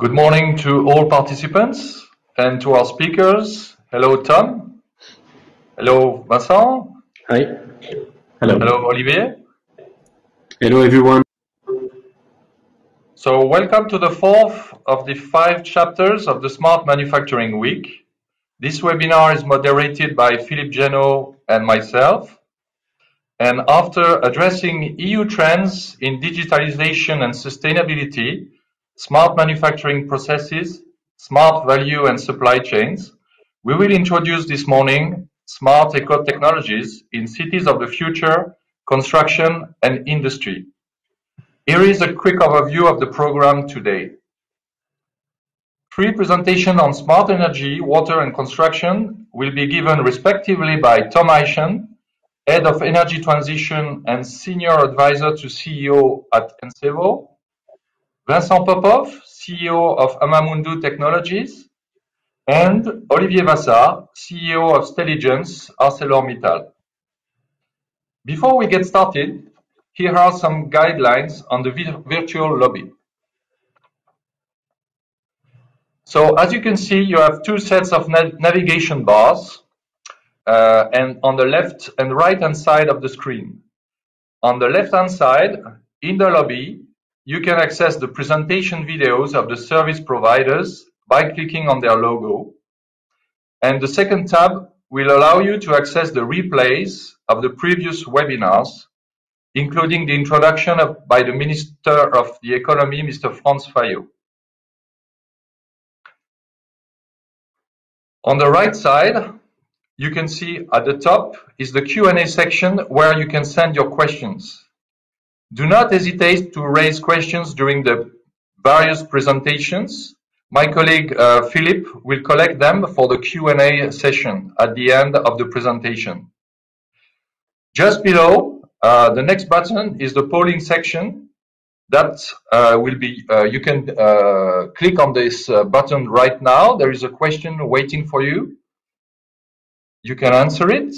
Good morning to all participants and to our speakers. Hello, Tom. Hello, Vincent. Hi. Hello. Hello, Olivier. Hello, everyone. So welcome to the fourth of the five chapters of the Smart Manufacturing Week. This webinar is moderated by Philippe Genot and myself. And after addressing EU trends in digitalization and sustainability, smart manufacturing processes, smart value and supply chains, we will introduce this morning smart eco technologies in cities of the future, construction and industry. Here is a quick overview of the program today. Three presentations on smart energy, water and construction will be given respectively by Tom Eichhorn, Head of Energy Transition and Senior Advisor to CEO at Encevo, Vincent Popov, CEO of Amamundo Technologies, and Olivier Vassart, CEO of Steligence ArcelorMittal. Before we get started, here are some guidelines on the virtual lobby. So as you can see, you have two sets of navigation bars uh, and on the left and right hand side of the screen. On the left hand side, in the lobby, you can access the presentation videos of the service providers by clicking on their logo. And the second tab will allow you to access the replays of the previous webinars, including the introduction of, by the Minister of the Economy, Mr. Franz Fayot. On the right side, you can see at the top is the Q&A section where you can send your questions. Do not hesitate to raise questions during the various presentations. My colleague uh, Philip will collect them for the Q&A session at the end of the presentation. Just below, uh, the next button is the polling section that uh, will be, you can click on this button right now. There is a question waiting for you. You can answer it.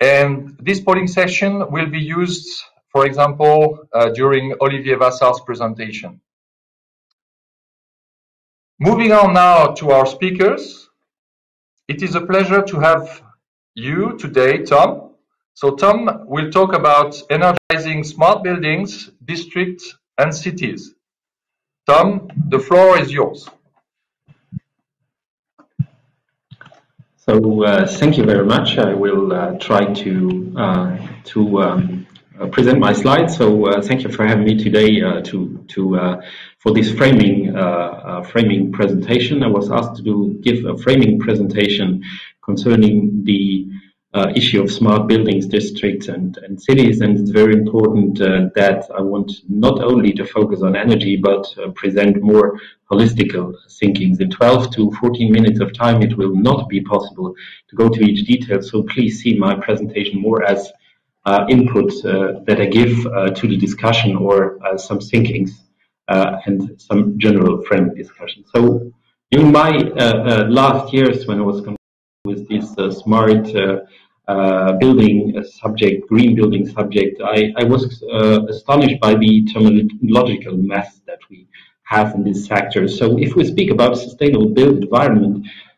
And this polling session will be used, for example, uh, during Olivier Vassart's presentation. Moving on now to our speakers. It is a pleasure to have you today, Tom. So Tom will talk about energizing smart buildings, districts, and cities. Tom, the floor is yours. So uh, thank you very much. I will uh, try to uh, to um, uh, present my slides. So uh, thank you for having me today uh, to to for this framing framing presentation. I was asked to do give a framing presentation concerning the uh, issue of smart buildings, districts, and, and cities. And it's very important uh, that I want not only to focus on energy, but uh, present more holistical thinkings. In 12 to 14 minutes of time, it will not be possible to go to each detail. So please see my presentation more as uh, input uh, that I give uh, to the discussion or some thinkings and some general frame discussion. So during my last years when I was with this smart uh, building subject, green building subject, I, I was uh, astonished by the terminological mess that we have in this sector. So if we speak about sustainable built environment, uh, uh,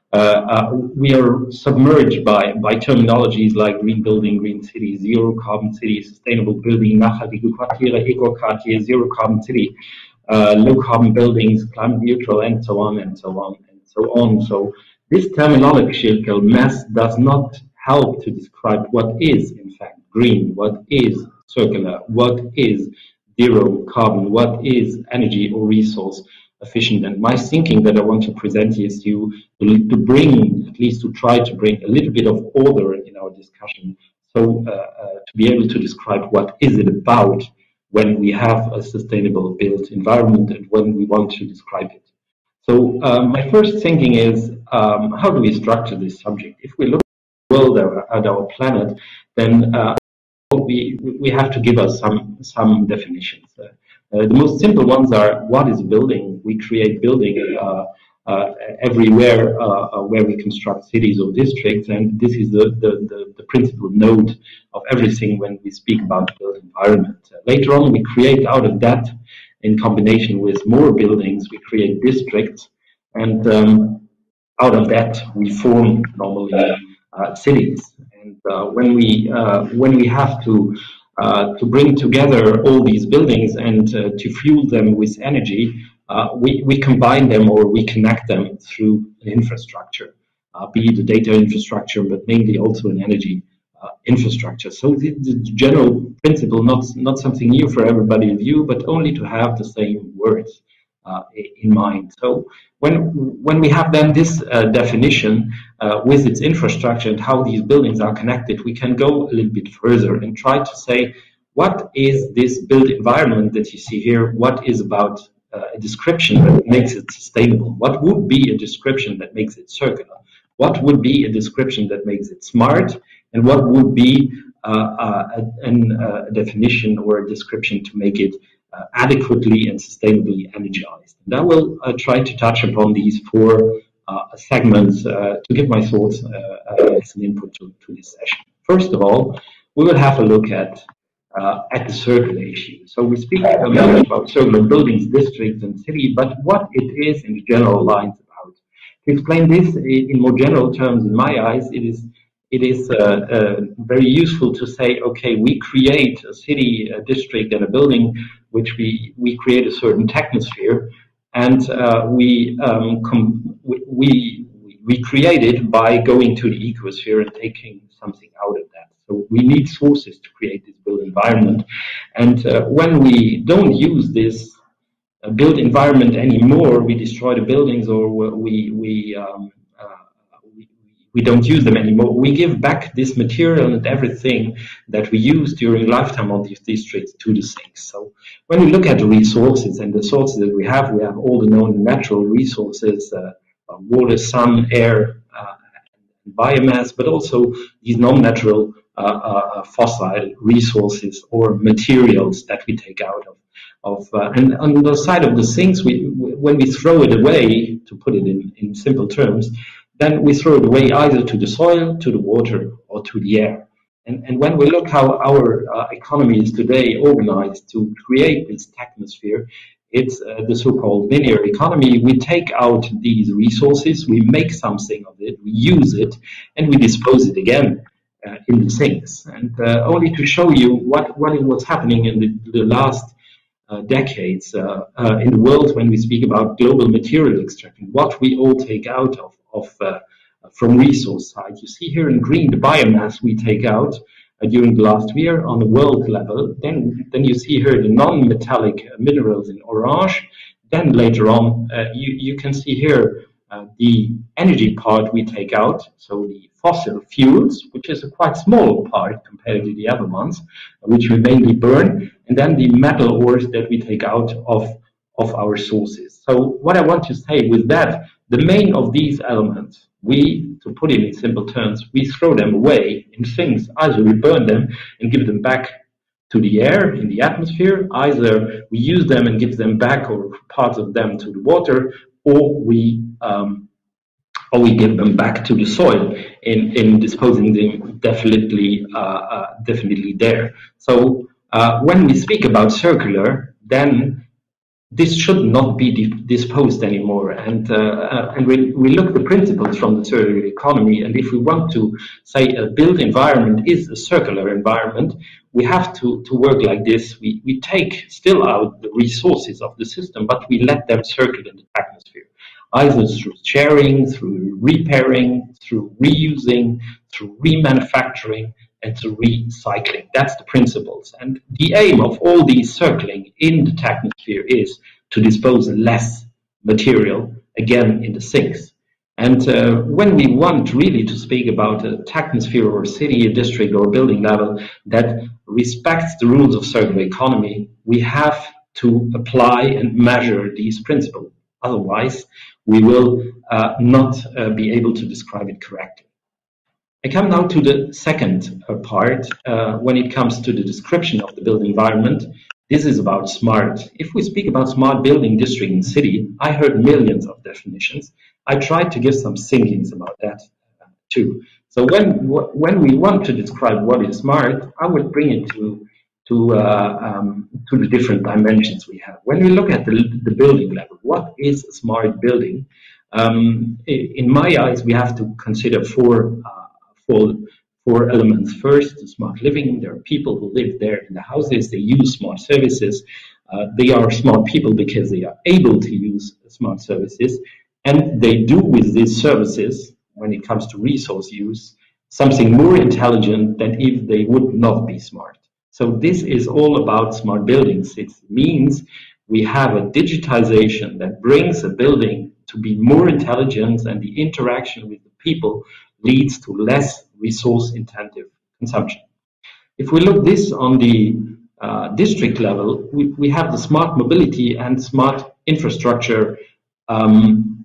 we are submerged by, by terminologies like green building, green city, zero carbon city, sustainable building, nachhaltige Quartiere, eco quartier, zero carbon city, uh, low carbon buildings, climate neutral, and so on and so on and so on. So this terminological mess does not help to describe what is, in fact, green, what is circular, what is zero carbon, what is energy or resource efficient. And my thinking that I want to present is to, to bring, at least to try to bring a little bit of order in our discussion. So uh, uh, to be able to describe what is it about when we have a sustainable built environment and when we want to describe it. So um, my first thinking is um, how do we structure this subject? If we look world at our planet, then uh, we we have to give us some some definitions. Uh, the most simple ones are what is building? We create building uh, uh, everywhere where we construct cities or districts, and this is the, the, the, the principal node of everything when we speak about built environment. later on, we create out of that in combination with more buildings, we create districts, and um, out of that we form normally uh, cities. And uh, when we uh, when we have to uh, to bring together all these buildings and uh, to fuel them with energy, uh, we, we combine them or we connect them through an infrastructure, be it a data infrastructure, but mainly also an energy infrastructure. So the, the, general principle, not, not something new for everybody in view, but only to have the same words in mind. So when, when we have then this uh, definition uh, with its infrastructure and how these buildings are connected, we can go a little bit further and try to say, what is this built environment that you see here? What is about uh, a description that makes it sustainable? What would be a description that makes it circular? What would be a description that makes it smart? And what would be uh, uh, a, uh, a, definition or a description to make it uh, Uh, adequately and sustainably energized. And I will uh, try to touch upon these four uh, segments uh, to give my thoughts uh, as an input to, to, this session. First of all, we will have a look at at the circular issue. So we speak a lot about circular buildings, districts, and city, but what it is in the general lines about. To explain this in more general terms, in my eyes, it is it is uh, uh, very useful to say, okay, we create a city, a district, and a building, which we, we create a certain technosphere, and uh, we, um, we, we create it by going to the ecosphere and taking something out of that. So we need sources to create this built environment. And uh, when we don't use this built environment anymore, we destroy the buildings or we, we um, we don't use them anymore. We give back this material and everything that we use during lifetime of these districts to the sinks. So when we look at the resources and the sources that we have, we have all the known natural resources, uh, uh water, sun, air, uh, biomass, but also these non-natural uh, uh, fossil resources or materials that we take out of. Of, uh, and on the side of the sinks, we, when we throw it away, to put it in, in simple terms, then we throw it away either to the soil, to the water, or to the air. And, and when we look how our uh, economy is today organized to create this technosphere, it's uh, the so-called linear economy. We take out these resources, we make something of it, we use it, and we dispose it again uh, in the sinks. And uh, only to show you what, what was happening in the, the last uh, decades uh, uh, in the world when we speak about global material extraction, what we all take out of of uh, from resource side. You see here in green the biomass we take out uh, during the last year on the world level. Then, then you see here the non-metallic minerals in orange. Then later on, uh, you, you can see here uh, the energy part we take out, so the fossil fuels, which is a quite small part compared to the other ones, which we mainly burn, and then the metal ores that we take out of, of our sources. So what I want to say with that the main of these elements, we, to put it in simple terms, we throw them away in things. Either we burn them and give them back to the air in the atmosphere, either we use them and give them back or parts of them to the water, or we um, or we give them back to the soil in, in disposing them definitely uh, uh, definitely there. So uh, when we speak about circular, then this should not be disposed anymore. And uh, uh, and we, we look the principles from the circular economy. And if we want to say a built environment is a circular environment, we have to, to work like this. We, we take still out the resources of the system, but we let them circulate in the atmosphere, either through sharing, through repairing, through reusing, through remanufacturing, through recycling. That's the principles. And the aim of all these circling in the technosphere is to dispose less material again in the sinks. And uh, when we want really to speak about a technosphere or city, a district or building level that respects the rules of circular economy, we have to apply and measure these principles. Otherwise, we will uh, not uh, be able to describe it correctly. I come now to the second uh, part uh, when it comes to the description of the built environment. This is about smart. If we speak about smart building district and city, I heard millions of definitions. I tried to give some thinkings about that uh, too. So when when we want to describe what is smart, I would bring it to to uh, um, to the different dimensions we have. When we look at the, the building level, what is smart building? Um, in my eyes, we have to consider four four four elements. First, smart living. There are people who live there in the houses. They use smart services. Uh, they are smart people because they are able to use smart services, and they do with these services, when it comes to resource use, something more intelligent than if they would not be smart. So this is all about smart buildings. It means we have a digitization that brings a building to be more intelligent and the interaction with the people leads to less resource intensive consumption. If we look this on the uh, district level, we, we have the smart mobility and smart infrastructure um,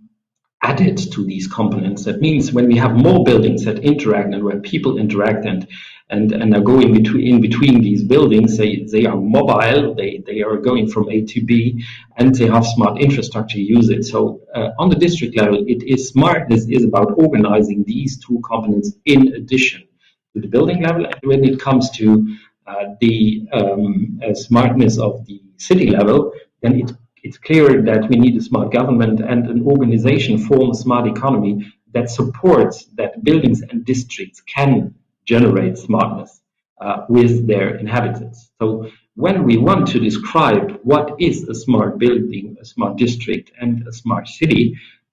added to these components. That means when we have more buildings that interact and where people interact and and, and are going between, in between these buildings. They, they are mobile, they, they are going from A to B, and they have smart infrastructure use it. So uh, on the district level, it is smartness is about organizing these two components in addition to the building level. And when it comes to uh, the um, uh, smartness of the city level, then it, it's clear that we need a smart government and an organization form a smart economy that supports that buildings and districts can generate smartness uh, with their inhabitants. So when we want to describe what is a smart building, a smart district, and a smart city,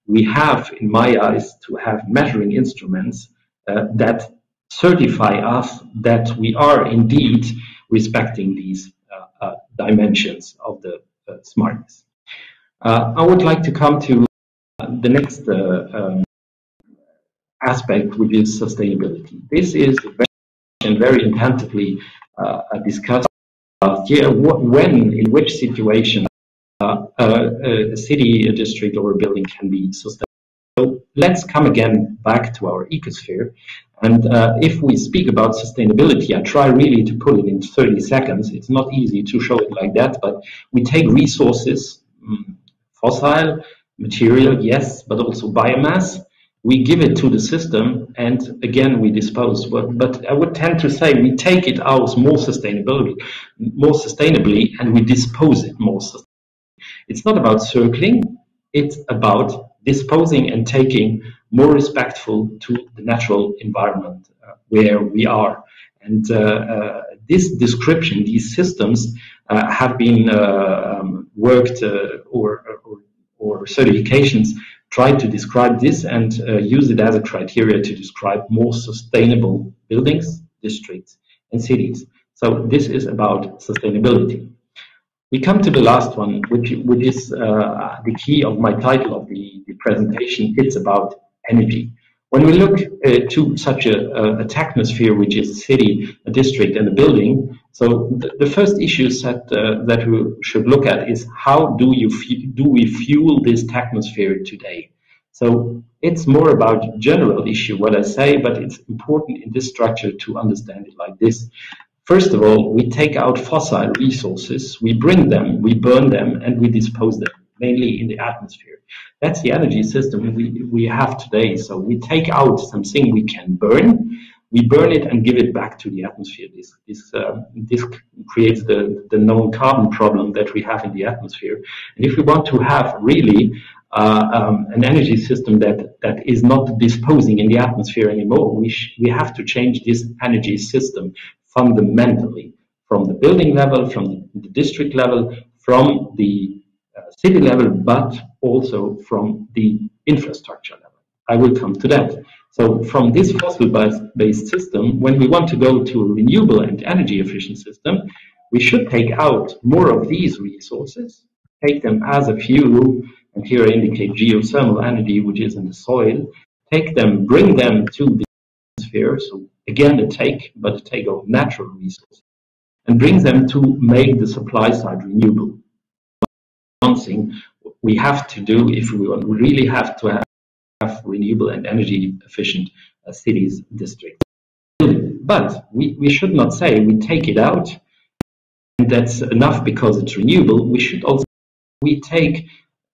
we have, in my eyes, to have measuring instruments uh, that certify us that we are indeed respecting these uh, uh dimensions of the uh, smartness. Uh, I would like to come to the next um, aspect, which is sustainability. This is very, and very intensively uh, discussed last year. When, in which situation, uh, a city, a district, or a building can be sustainable. So let's come again back to our ecosphere. And uh, if we speak about sustainability, I try really to put it in 30 seconds. It's not easy to show it like that, but we take resources, mm, fossil material, yes, but also biomass, we give it to the system and again we dispose. But, but I would tend to say we take it out more sustainably, more sustainably and we dispose it more sustainably. It's not about circling, it's about disposing and taking more respectful to the natural environment uh, where we are. And uh, uh, this description, these systems uh, have been uh, um, worked uh, or, or, or certifications try to describe this and uh, use it as a criteria to describe more sustainable buildings, districts, and cities. So this is about sustainability. We come to the last one, which, which is uh, the key of my title of the, the presentation. It's about energy. When we look uh, to such a, a, technosphere, which is a city, a district, and a building, so the, the first issues that uh, that we should look at is how do you do we fuel this technosphere today? So it's more about general issue what I say, but it's important in this structure to understand it like this. First of all, we take out fossil resources, we bring them, we burn them, and we dispose them, mainly in the atmosphere. That's the energy system we, we have today. So we take out something we can burn, we burn it and give it back to the atmosphere. This, this, uh, this creates the, the known carbon problem that we have in the atmosphere. And if we want to have really uh, um, an energy system that, that is not disposing in the atmosphere anymore, we, we have to change this energy system fundamentally from the building level, from the district level, from the uh, city level, but also from the infrastructure level. I will come to that. So from this fossil-based system, when we want to go to a renewable and energy efficient system, we should take out more of these resources, take them as a fuel, and here I indicate geothermal energy, which is in the soil, take them, bring them to the atmosphere, so again a take, but a take of natural resources, and bring them to make the supply side renewable. One thing we have to do if we really have to have, have renewable and energy efficient uh, cities, districts. But we, we should not say we take it out and that's enough because it's renewable. We should also we take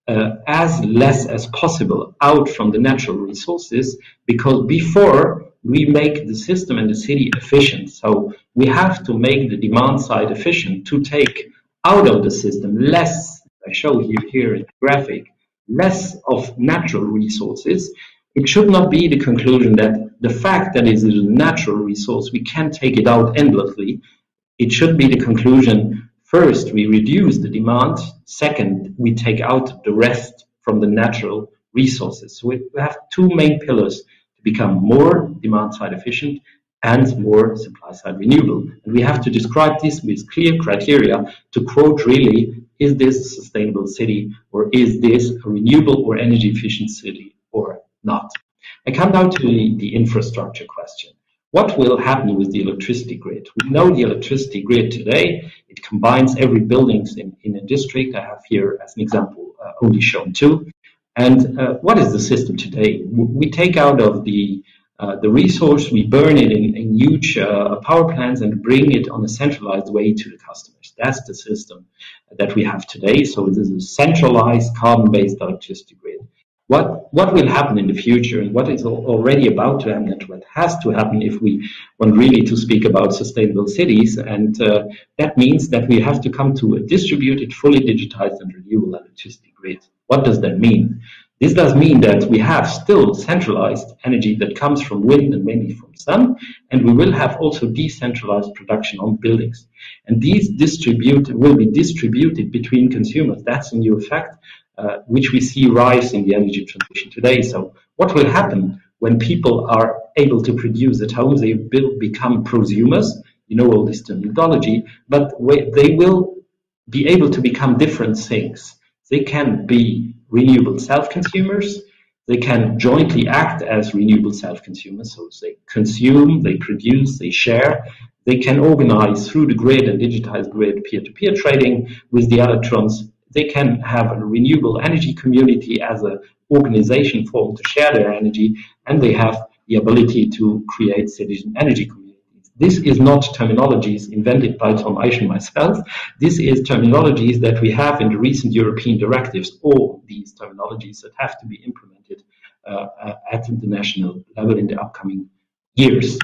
uh, as less as possible out from the natural resources because before we make the system and the city efficient. So we have to make the demand side efficient to take out of the system less, I show you here in the graphic, less of natural resources. It should not be the conclusion that the fact that it is a natural resource, we can take it out endlessly. It should be the conclusion, first, we reduce the demand. Second, we take out the rest from the natural resources. So we have two main pillars to become more demand side efficient and more supply side renewable. And we have to describe this with clear criteria to quote really, is this a sustainable city or is this a renewable or energy efficient city or not? I come now to the, the infrastructure question. What will happen with the electricity grid? We know the electricity grid today. It combines every buildings in, in a district. I have here, as an example, uh, only shown two. And uh, what is the system today? We take out of the the resource, we burn it in, in huge uh, power plants and bring it on a centralized way to the customers. That's the system that we have today. So this is a centralized carbon-based electricity grid. What, what will happen in the future and what is already about to happen and what has to happen if we want really to speak about sustainable cities. And uh, that means that we have to come to a distributed, fully digitized and renewable electricity grid. What does that mean? This does mean that we have still centralized energy that comes from wind and mainly from sun, and we will have also decentralized production on buildings. And these distribute, will be distributed between consumers. That's a new effect, uh, which we see rise in the energy transition today. So what will happen when people are able to produce at home? They will become prosumers. You know all this terminology, but they will be able to become different things. They can be renewable self-consumers. They can jointly act as renewable self-consumers. So they consume, they produce, they share. They can organize through the grid and digitized grid peer-to-peer trading with the electrons. They can have a renewable energy community as an organization form to share their energy, and they have the ability to create citizen energy communities. This is not terminologies invented by Tom Eich and myself. This is terminologies that we have in the recent European directives, all these terminologies that have to be implemented uh, at the national level in the upcoming years.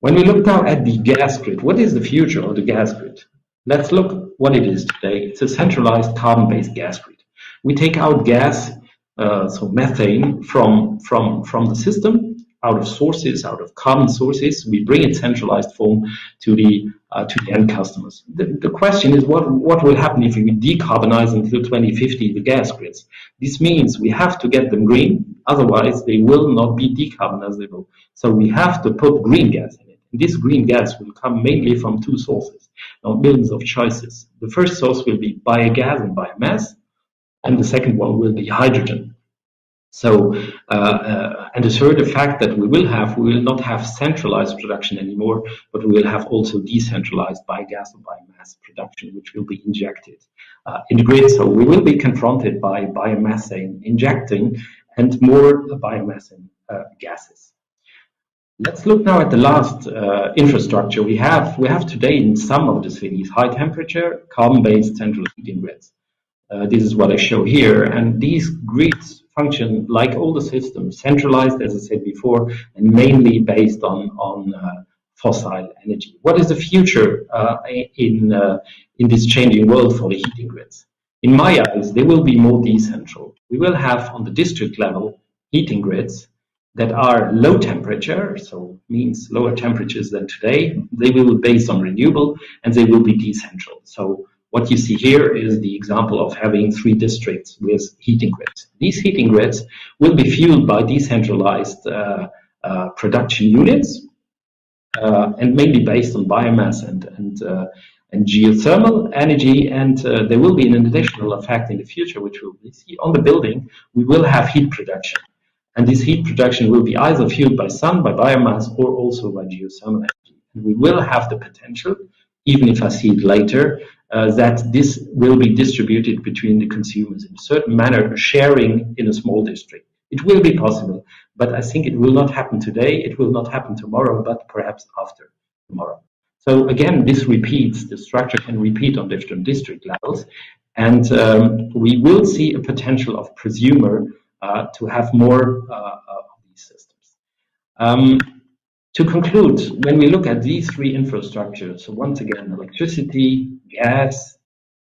When we look now at the gas grid, what is the future of the gas grid? Let's look what it is today. It's a centralized carbon-based gas grid. We take out gas, uh, so methane, from, from, from the system out of sources, out of common sources. We bring it centralized form to the uh, to the end customers. The, the question is what what will happen if we decarbonize until 2050 the gas grids? This means we have to get them green, otherwise they will not be decarbonizable. So we have to put green gas in it. This green gas will come mainly from two sources. Now millions of choices. The first source will be biogas and biomass, and the second one will be hydrogen. So, uh, uh, and the third fact that we will have, we will not have centralized production anymore, but we will have also decentralized biogas or biomass production, which will be injected uh, in the grid. So we will be confronted by biomethane injecting and more biomass uh, gases. Let's look now at the last uh, infrastructure we have. We have today in some of the cities high temperature, carbon-based central heating grids. Uh, this is what I show here. And these grids function like all the systems, centralized, as I said before, and mainly based on, on uh, fossil energy. What is the future uh, in, uh, in this changing world for the heating grids? In my eyes, they will be more decentral. We will have on the district level heating grids that are low temperature, so means lower temperatures than today. They will be based on renewable and they will be decentral. So what you see here is the example of having three districts with heating grids. These heating grids will be fueled by decentralized uh, uh, production units uh, and mainly based on biomass and, and, uh, and geothermal energy. And uh, there will be an additional effect in the future, which we'll see on the building. We will have heat production. And this heat production will be either fueled by sun, by biomass, or also by geothermal energy. And we will have the potential, even if I see it later, uh, that this will be distributed between the consumers in a certain manner, sharing in a small district. It will be possible, but I think it will not happen today. It will not happen tomorrow, but perhaps after tomorrow. So again, this repeats, the structure can repeat on different district levels, and um, we will see a potential of prosumer uh, to have more uh, of these systems. Um, to conclude, when we look at these three infrastructures, so once again, electricity, gas,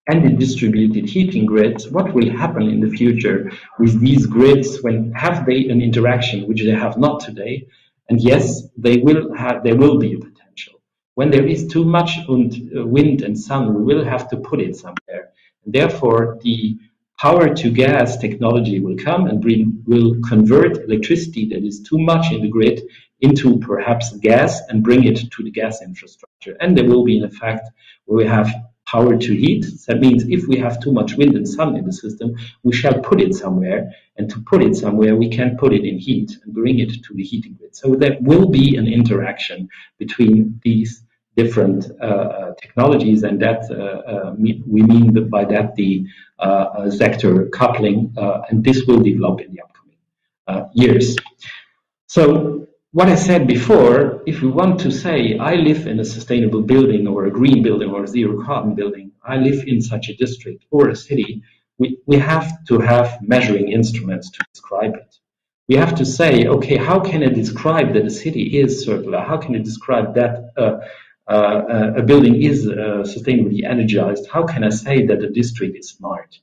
and the distributed heating grids, what will happen in the future with these grids when have they an interaction which they have not today? And yes, they will have, there will be a potential. When there is too much wind and sun, we will have to put it somewhere. And therefore, the power to gas technology will come and bring, will convert electricity that is too much in the grid into perhaps gas and bring it to the gas infrastructure. And there will be an effect where we have power to heat. That means if we have too much wind and sun in the system, we shall put it somewhere. And to put it somewhere, we can put it in heat and bring it to the heating grid. So there will be an interaction between these different uh, uh technologies, and that uh, uh, we mean by that the uh, sector coupling, uh, and this will develop in the upcoming years. So what I said before, if we want to say, I live in a sustainable building or a green building or a zero carbon building, I live in such a district or a city, we, we have to have measuring instruments to describe it. We have to say, okay, how can I describe that a city is circular? How can I describe that uh, uh, a building is uh, sustainably energized? How can I say that a district is smart?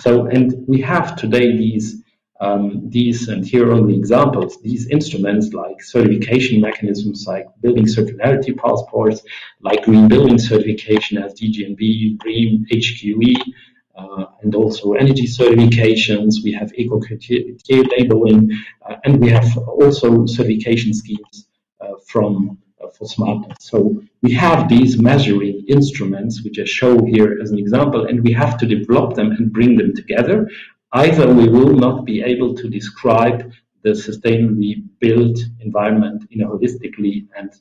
So, and we have today these um, these, and here are the examples, these instruments like certification mechanisms like building circularity passports, like green building certification as DGNB, BREEAM, HQE, uh, and also energy certifications. We have eco-criteria labeling, uh, and we have also certification schemes uh, from uh, for smartness. So we have these measuring instruments, which I show here as an example, and we have to develop them and bring them together either we will not be able to describe the sustainably built environment in a holistically and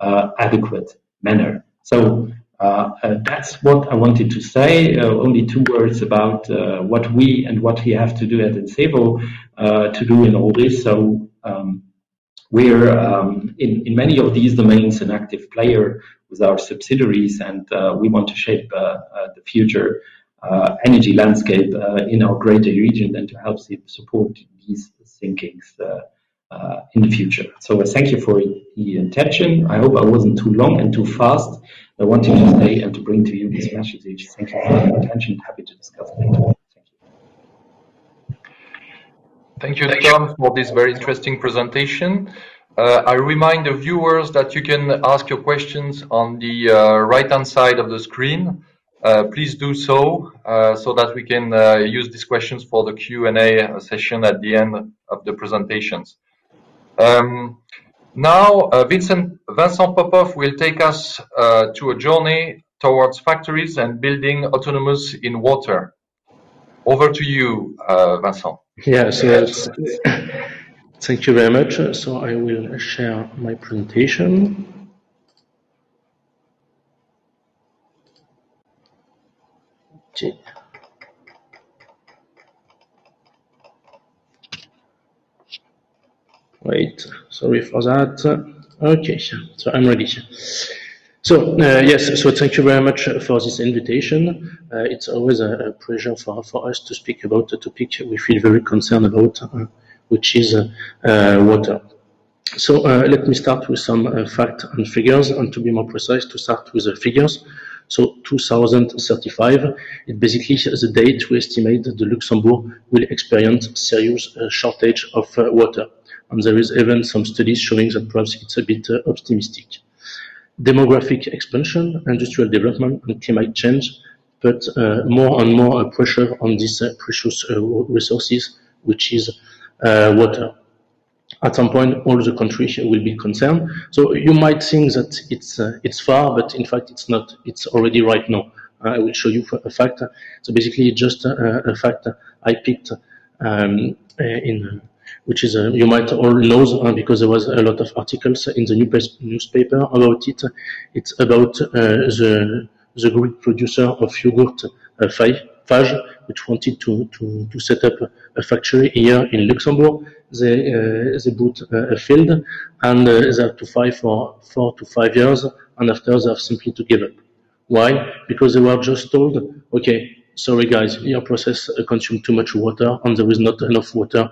uh, adequate manner. So uh, uh, that's what I wanted to say. Uh, only two words about uh, what we and what we have to do at Encevo uh, to do in all this. So um, we're um, in, in many of these domains an active player with our subsidiaries, and we want to shape the future energy landscape uh, in our greater region and to help support these thinkings uh, in the future. So thank you for the attention. I hope I wasn't too long and too fast. I wanted to stay and to bring to you this message. Thank you for your attention. Happy to discuss later. Thank you, Thank you Tom, for this very interesting presentation. Uh, I remind the viewers that you can ask your questions on the uh, right-hand side of the screen. Uh, please do so uh, so that we can uh, use these questions for the Q&A session at the end of the presentations. Um, now, uh, Vincent, Vincent Popov will take us uh, to a journey towards factories and building autonomous in water. Over to you, Vincent. Yes, yes. Thank you very much. So I will share my presentation. Wait, sorry for that. Okay, so I'm ready. So, uh, yes, so thank you very much for this invitation. Uh, it's always a, a, pleasure for, for us to speak about a topic we feel very concerned about, uh, which is uh, uh, water. So uh, let me start with some facts and figures, and to be more precise, to start with the figures. So 2035, it basically is the date we estimate that the Luxembourg will experience serious uh, shortage of uh, water. And there is even some studies showing that perhaps it's a bit uh, optimistic. Demographic expansion, industrial development, and climate change put more and more pressure on these precious resources, which is water at some point all the countries will be concerned. So you might think that it's uh, it's far, but in fact it's not. It's already right now. I will show you a fact. So basically, just a, a fact I picked um, in which is uh, you might all know uh, because there was a lot of articles in the newspaper about it. It's about uh, the the Greek producer of yogurt, uh, Fage, which wanted to, to, to set up a factory here in Luxembourg they uh, they boot uh, a field and uh, they have to fight for four to five years and after they have simply to give up. Why? Because they were just told, okay, sorry guys, your process consumes too much water and there is not enough water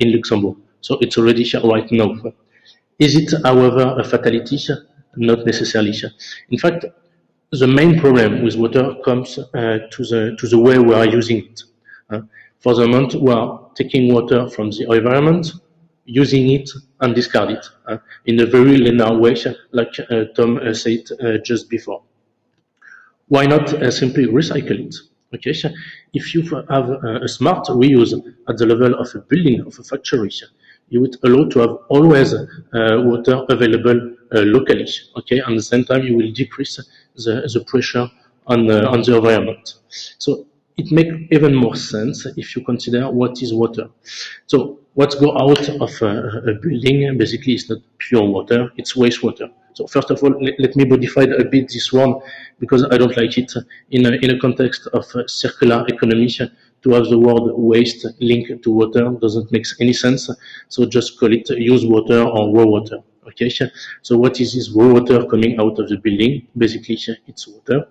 in Luxembourg. So it's already here right now. Is it, however, a fatality? Not necessarily. In fact, the main problem with water comes uh, to the to the way we are using it. Uh, for the moment, we are taking water from the environment, using it and discard it uh, in a very linear way, like uh, Tom uh, said uh, just before. Why not simply recycle it? Okay, if you have a smart reuse at the level of a building, of a factory, you would allow to have always uh, water available uh, locally. Okay, and at the same time you will decrease the, the pressure on uh, on the environment. So it makes even more sense if you consider what is water. So what go out of a, a building basically is not pure water; it's wastewater. So first of all, let, let, me modify a bit this one because I don't like it in a, in a context of circular economy to have the word waste linked to water doesn't make any sense. So just call it use water or raw water. So what is this water coming out of the building? Basically, it's water,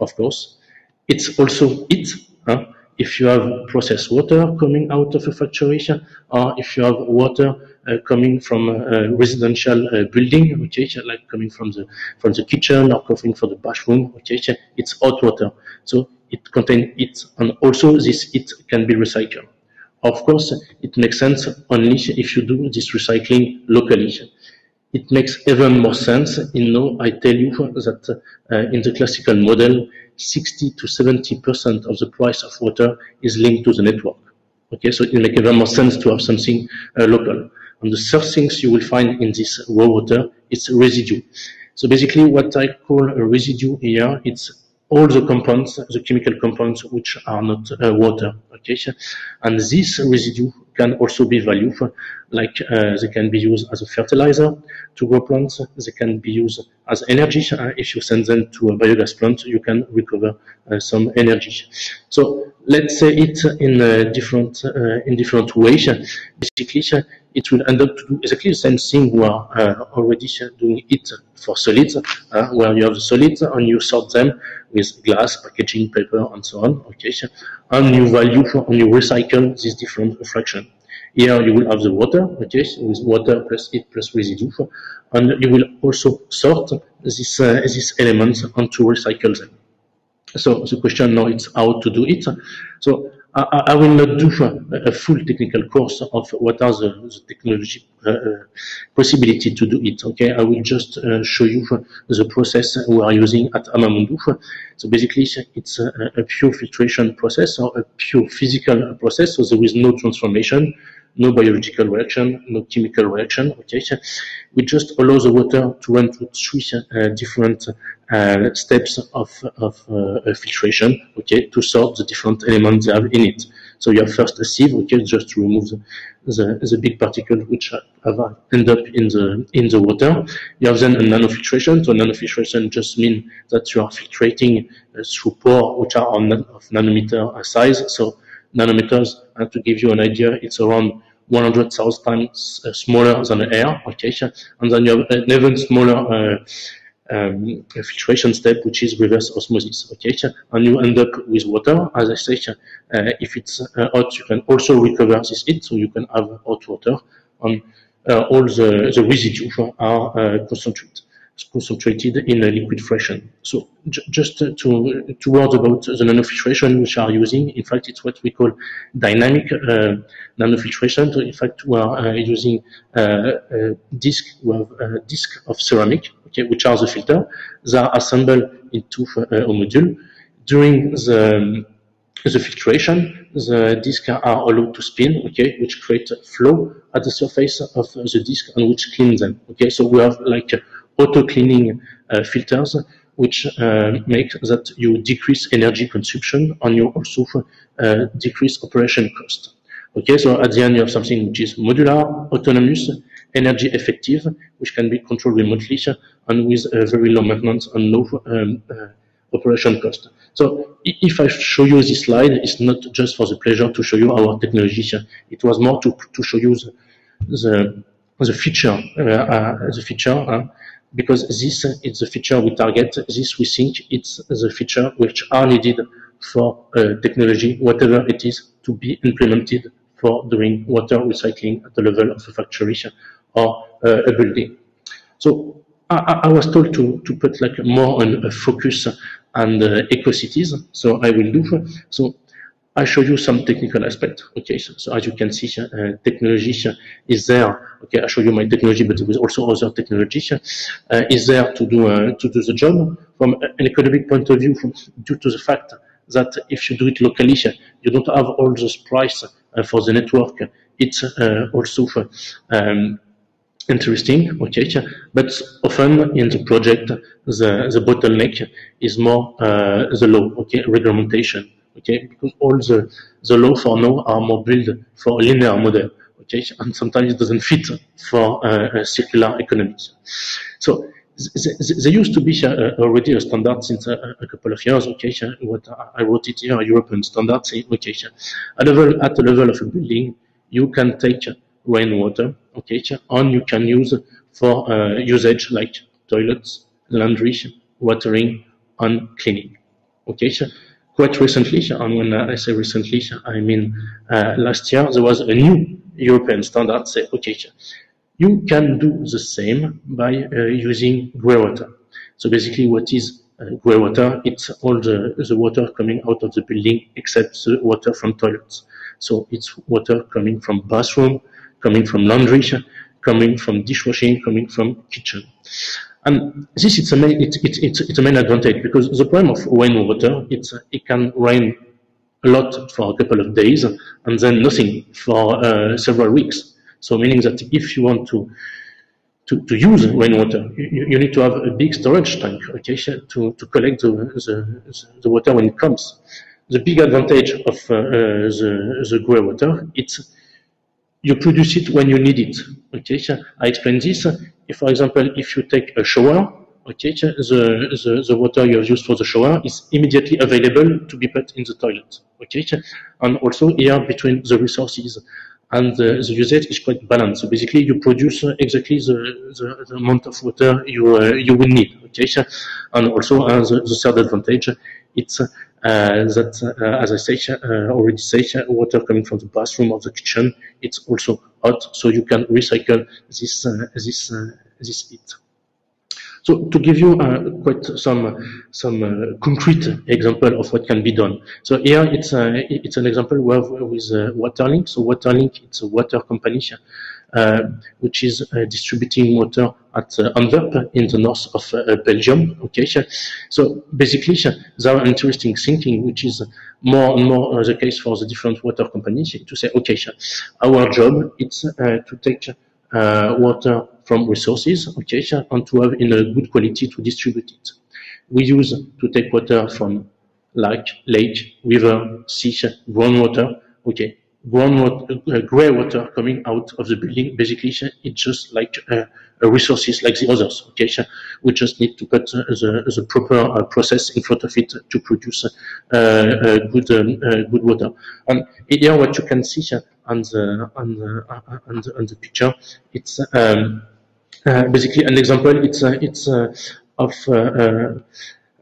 of course. It's also it. Huh? If you have processed water coming out of a factory, or if you have water uh, coming from a residential uh, building, okay, like coming from the from the kitchen or coming from the bathroom, okay, it's hot water. So it contains it, and also this it can be recycled. Of course, it makes sense only if you do this recycling locally. It makes even more sense, you know, I tell you that uh, in the classical model, 60 to 70% of the price of water is linked to the network. Okay, so it makes even more sense to have something uh, local. And the third things you will find in this raw water is residue. So basically what I call a residue here, it's all the compounds, the chemical compounds which are not uh, water. Okay, and this residue can also be valued, like uh, they can be used as a fertilizer to grow plants. They can be used as energy. Uh, if you send them to a biogas plant, you can recover uh, some energy. So let's say it in different in different ways. Basically, it will end up to do exactly the same thing we are already doing it for solids, where you have the solids and you sort them with glass, packaging, paper, and so on. Okay, and you value and you recycle these different fractions. Here you will have the water, okay, with water plus heat plus residue, and you will also sort these uh, these elements and to recycle them. So the question now is how to do it. So I, I will not do a, a, full technical course of what are the, the technology uh, uh, possibility to do it. Okay, I will just uh, show you the process we are using at Amamundo. So basically, it's a, a pure filtration process or a pure physical process. So there is no transformation no biological reaction, no chemical reaction. Okay, we just allow the water to run through three uh, different uh, steps of, of uh, filtration. Okay, to sort the different elements they have in it. So you have first a sieve, okay, just to remove the, the, the big particles which have end up in the in the water. You have then a nanofiltration. So nanofiltration just means that you are filtrating uh, through pores which are on, of nanometer size. So nanometers, and to give you an idea, it's around 100,000 times uh, smaller than air, okay? And then you have an even smaller uh, um, filtration step, which is reverse osmosis, okay? And you end up with water, as I said, uh, if it's uh, hot, you can also recover this heat, so you can have hot water, and uh, all the, the residue are uh, concentrated concentrated in a liquid fraction. So just to, two words about the nanofiltration which are using. In fact, it's what we call dynamic uh, nanofiltration. So in fact, we are uh, using uh, a disk, we have a disk of ceramic, okay, which are the filter. They are assembled into uh, a module. During the the filtration, the discs are allowed to spin, okay, which create flow at the surface of the disk and which clean them. Okay, so we have like auto-cleaning uh, filters, which uh, make that you decrease energy consumption and you also uh, decrease operation cost. Okay, so at the end you have something which is modular, autonomous, energy effective, which can be controlled remotely, and with very low maintenance and low um, operation cost. So if I show you this slide, it's not just for the pleasure to show you our technology. It was more to, to show you the, the, the feature, uh, uh, the feature uh, because this is the feature we target. This we think it's the feature which are needed for uh, technology, whatever it is, to be implemented for doing water recycling at the level of a factory or uh, a building. So I, I, was told to, to put like more on a focus and uh, eco-cities. So I will do. So I show you some technical aspect. Okay, so, so as you can see, uh, technology is there. Okay, I show you my technology, but is also other technologies, uh, is there to do uh, to do the job? From an economic point of view. From, due to the fact that if you do it locally, you don't have all those price uh, for the network. It's uh, also um, interesting, okay, but often in the project, the, the bottleneck is more uh, the law, okay, regulation, okay, because all the, the law for now are more built for linear model, and sometimes it doesn't fit for uh, uh circular economies. So there used to be uh, uh already a standard since a, a, couple of years, okay, what I wrote it here, European standard, okay, at, level, at the level of a building, you can take rainwater, okay, and you can use for uh, usage like toilets, laundry, watering, and cleaning. Okay, quite recently, and when I say recently, I mean uh, last year, there was a new European standard say, okay, you can do the same by uh, using grey water. So basically what is uh, grey water? It's all the, the water coming out of the building except the water from toilets. So it's water coming from bathroom, coming from laundry, coming from dishwashing, coming from kitchen. And this is a main, it, it, it's, it's a main advantage because the problem of rainwater, it's, it can rain a lot for a couple of days and then nothing for uh, several weeks. So meaning that if you want to to, to use rainwater, you, you need to have a big storage tank, okay, to, to collect the, the, the water when it comes. The big advantage of uh, uh, the, the grey water, it's you produce it when you need it. Okay, I explain this. If, for example, if you take a shower, okay, the, the, the water you have used for the shower is immediately available to be put in the toilet. Okay, and also here between the resources and the, the usage is quite balanced. So basically, you produce exactly the, the, the amount of water you uh, you will need. Okay, and also uh, the, the third advantage, it's that, uh, as I say, uh, already say, water coming from the bathroom or the kitchen, it's also hot, so you can recycle this this this heat. So to give you uh, quite some some uh, concrete example of what can be done. So here it's uh, it's an example with Waterlink. So Waterlink it's a water company uh, Uh, which is uh, distributing water at uh, Antwerp in the north of uh, uh, Belgium. Okay, so basically there are interesting thinking, which is more and more the case for the different water companies to say, okay, our job is to take water from resources, okay, and to have in a good quality to distribute it. We use to take water from lake, lake, river, sea, groundwater, okay, groundwater, uh, gray water coming out of the building. Basically, it's just like uh, resources like the others. Okay, we just need to put uh, the, the proper uh, process in front of it to produce uh, uh, good um, good water. And here, what you can see on the on the, on the, on the picture, it's um, basically an example. It's it's of uh,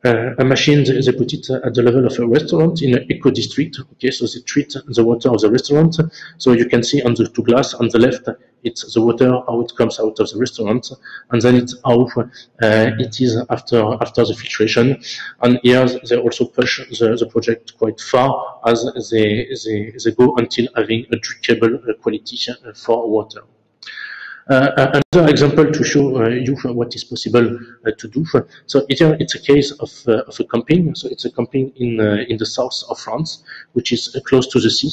Uh, a machine, they, put it at the level of a restaurant in an eco district. Okay, so they treat the water of the restaurant. So you can see on the two glass on the left, it's the water how it comes out of the restaurant, and then it's how uh, it is after after the filtration. And here they also push the, the project quite far as they, they they go until having a drinkable uh, quality uh, for water. Uh, uh, another example to show uh, you what is possible uh, to do. So here uh, it's a case of, uh, of a camping. So it's a camping in in the south of France, which is close to the sea.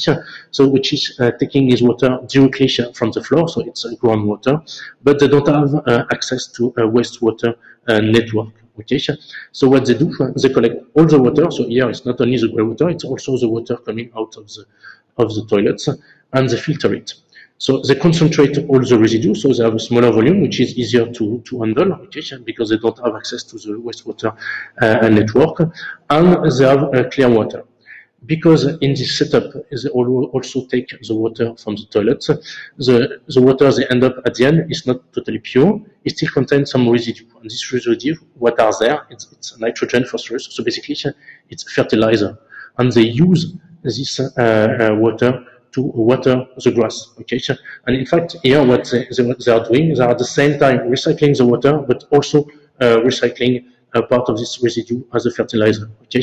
So which is taking his water directly from the floor. So it's groundwater, but they don't have access to a wastewater network. Okay, so what they do, they collect all the water. So here it's not only the grey water, it's also the water coming out of the of the toilets, and they filter it. So they concentrate all the residues, so they have a smaller volume, which is easier to, to handle, because they don't have access to the wastewater uh, network, and they have uh, clear water. Because in this setup, they also take the water from the toilets, the, the water they end up at the end is not totally pure, it still contains some residue. And this residue, what are there? It's, it's nitrogen, phosphorus, so basically it's fertilizer. And they use this uh, uh water to water the grass. Okay, and in fact, here what they, they are doing, they are at the same time recycling the water, but also uh, recycling a part of this residue as a fertilizer. Okay,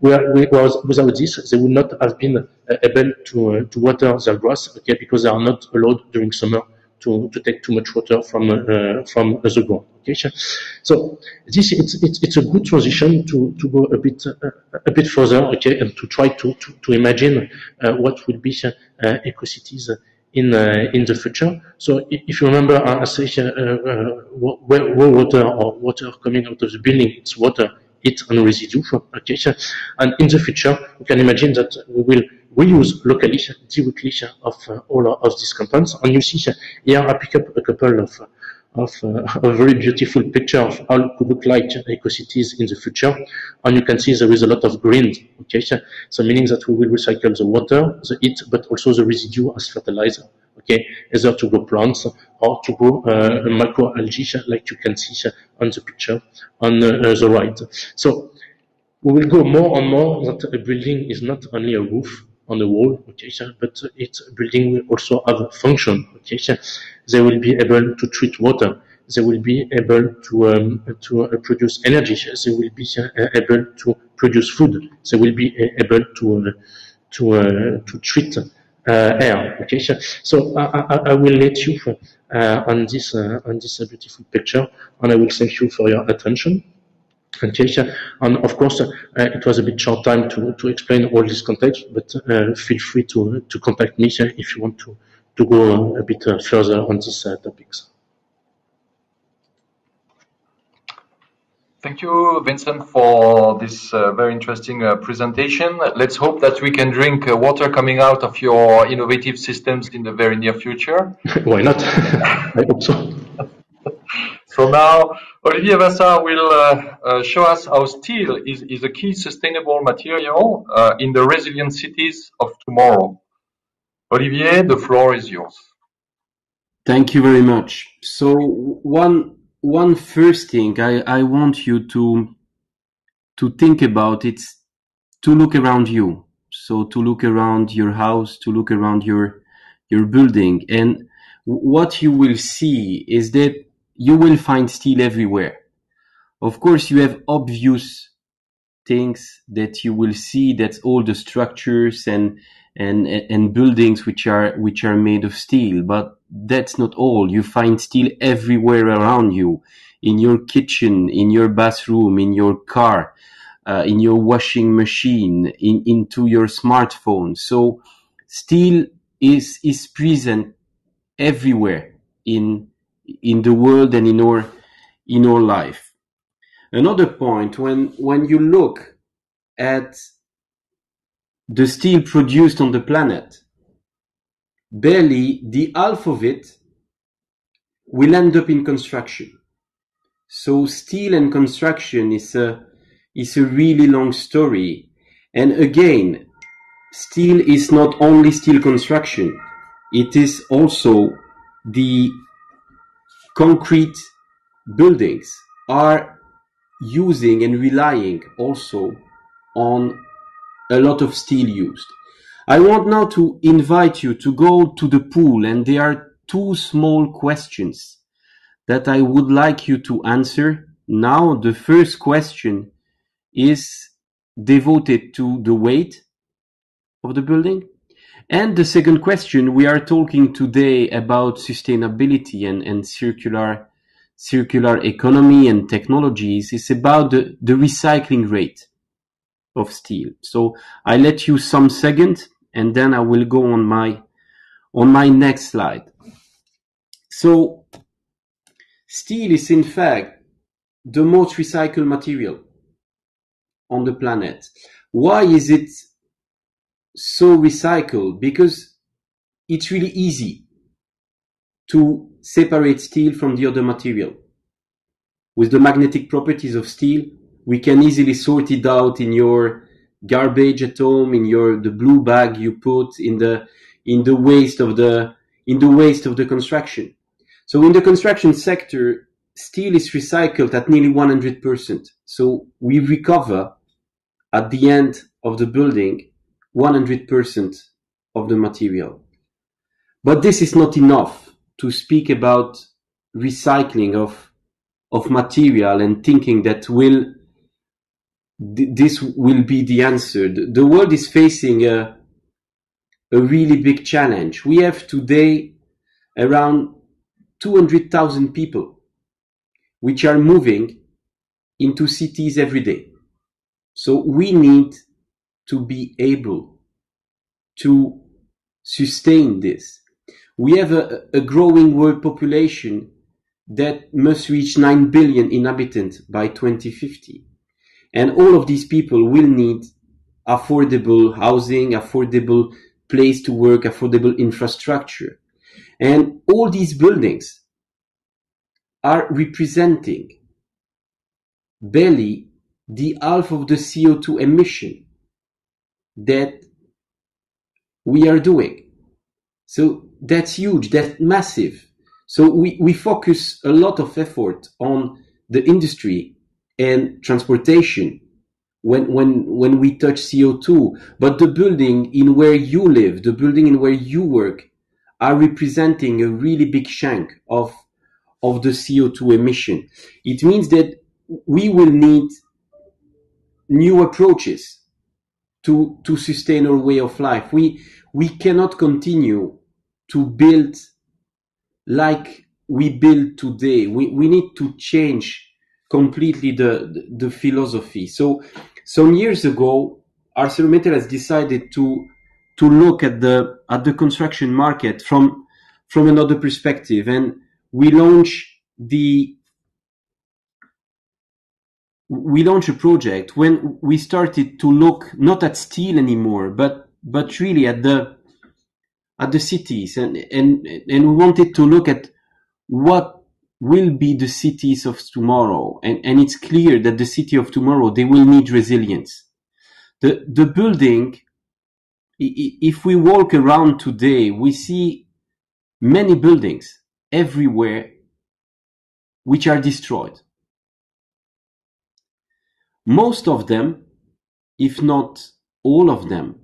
where, without this, they would not have been uh, able to uh, to water their grass. Okay, because they are not allowed during summer to, to take too much water from uh, from the ground. Okay, so this it's, it's, it's a good transition to, to go a bit uh, a bit further. Okay, and to try to to, to imagine uh, what would be uh, ecocities in uh, in the future. So if you remember, uh, I say uh, water or water coming out of the building, it's water, heat and residue. Okay, and in the future, you can imagine that we will reuse locally directly of all of these compounds. And you see here I pick up a couple of of uh, a very beautiful picture of how it could look like ecocities in the future. And you can see there is a lot of green, okay? So meaning that we will recycle the water, the heat, but also the residue as fertilizer, okay? Either to grow plants or to grow uh, microalgae, like you can see on the picture on uh, the right. So we will go more and more that a building is not only a roof, on the wall, okay, but its building will also have a function, okay. They will be able to treat water. They will be able to um, to uh, produce energy. They will be uh, able to produce food. They will be uh, able to uh, to uh, to treat uh, air. Okay, so I, I, I, will let you on this on this beautiful picture, and I will thank you for your attention. And of course, uh, it was a bit short time to, to explain all this context, but uh, feel free to, to contact me if you want to, to go a bit uh, further on these topics. Thank you, Vincent, for this uh, very interesting uh, presentation. Let's hope that we can drink uh, water coming out of your innovative systems in the very near future. Why not? I hope so. So now Olivier Vassart will uh, uh, show us how steel is, is a key sustainable material uh, in the resilient cities of tomorrow. Olivier, the floor is yours. Thank you very much. So one one first thing I, I want you to to think about it's to look around you. So to look around your house, to look around your your building, and what you will see is that you will find steel everywhere. Of course, you have obvious things that you will see that all the structures and and and buildings which are which are made of steel but that's not all you find steel everywhere around you in your kitchen in your bathroom in your car uh, in your washing machine in into your smartphone so steel is is present everywhere in in the world and in our in our life. Another point when when you look at the steel produced on the planet, barely the half of it will end up in construction. So steel and construction is a is a really long story. And again, steel is not only steel construction, it is also the concrete buildings are using and relying also on a lot of steel used. I want now to invite you to go to the pool and there are two small questions that I would like you to answer. Now, the first question is devoted to the weight of the building. And the second question, we are talking today about sustainability and, and circular circular economy and technologies is about the, the recycling rate of steel. So I let you some second and then I will go on my on my next slide. So steel is in fact the most recycled material on the planet. Why is it so recycled because it's really easy to separate steel from the other material. With the magnetic properties of steel, we can easily sort it out in your garbage at home, in your the blue bag you put in the in the waste of the in the waste of the construction. So in the construction sector, steel is recycled at nearly 100%. So we recover at the end of the building 100% of the material. But this is not enough to speak about recycling of of material and thinking that will this will be the answer. The world is facing a a really big challenge. We have today around 200,000 people which are moving into cities every day. So we need to be able to sustain this. We have a, a growing world population that must reach 9 billion inhabitants by 2050. And all of these people will need affordable housing, affordable place to work, affordable infrastructure. And all these buildings are representing barely the half of the CO2 emission that we are doing. So that's huge, that's massive. So we, we focus a lot of effort on the industry and transportation when, when, when we touch CO2, but the building in where you live, the building in where you work are representing a really big chunk of, of the CO2 emission. It means that we will need new approaches to, to sustain our way of life. We, we cannot continue to build like we build today. We, we need to change completely the, the, the philosophy. So some years ago, ArcelorMittal has decided to, to look at the, at the construction market from, from another perspective. And we launched the we launched a project when we started to look not at steel anymore, but but really at the at the cities, and and and we wanted to look at what will be the cities of tomorrow, and and it's clear that the city of tomorrow they will need resilience. The the building, if we walk around today, we see many buildings everywhere which are destroyed most of them, if not all of them,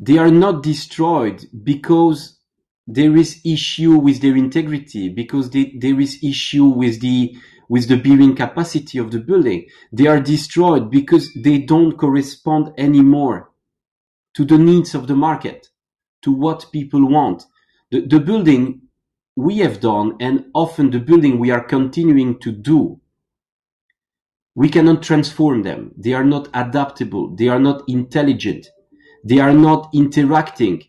they are not destroyed because there is issue with their integrity, because they, there is issue with the with the bearing capacity of the building. They are destroyed because they don't correspond anymore to the needs of the market, to what people want. The, the building we have done, and often the building we are continuing to do, we cannot transform them. They are not adaptable. They are not intelligent. They are not interacting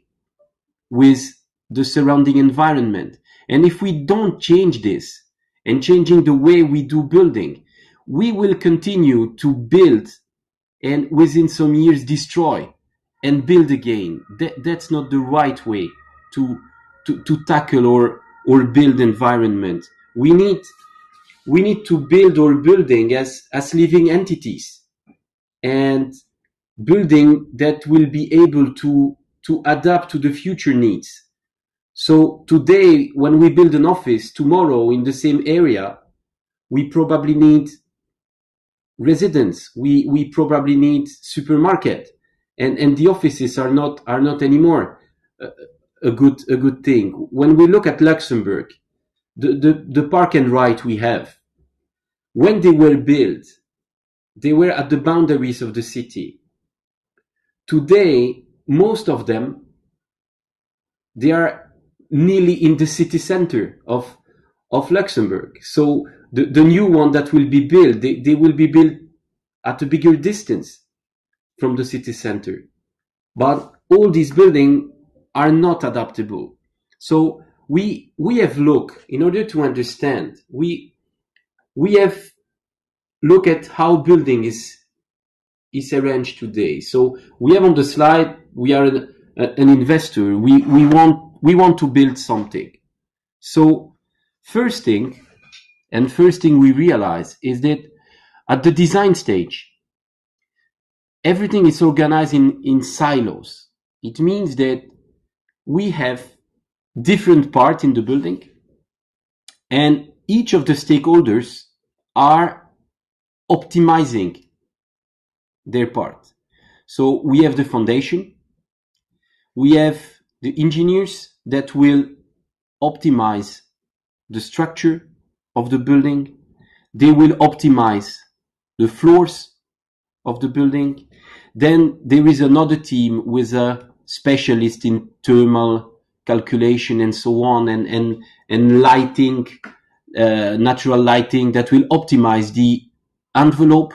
with the surrounding environment. And if we don't change this and changing the way we do building, we will continue to build and within some years destroy and build again. That, that's not the right way to, to, to tackle or, or build environment. We need we need to build our building as, as living entities and building that will be able to, to adapt to the future needs. So today, when we build an office, tomorrow in the same area, we probably need residents. We, we probably need supermarket and, and the offices are not, are not anymore a, a good, a good thing. When we look at Luxembourg, the, the, the park and ride we have, when they were built, they were at the boundaries of the city. Today, most of them, they are nearly in the city center of, of Luxembourg. So the, the new one that will be built, they, they will be built at a bigger distance from the city center. But all these buildings are not adaptable. So we we have looked in order to understand we we have look at how building is is arranged today. So we have on the slide we are an, an investor. We we want we want to build something. So first thing and first thing we realize is that at the design stage everything is organized in, in silos. It means that we have different parts in the building, and each of the stakeholders are optimizing their part. So we have the foundation, we have the engineers that will optimize the structure of the building. They will optimize the floors of the building. Then there is another team with a specialist in thermal calculation and so on and, and, and lighting, uh, natural lighting that will optimize the envelope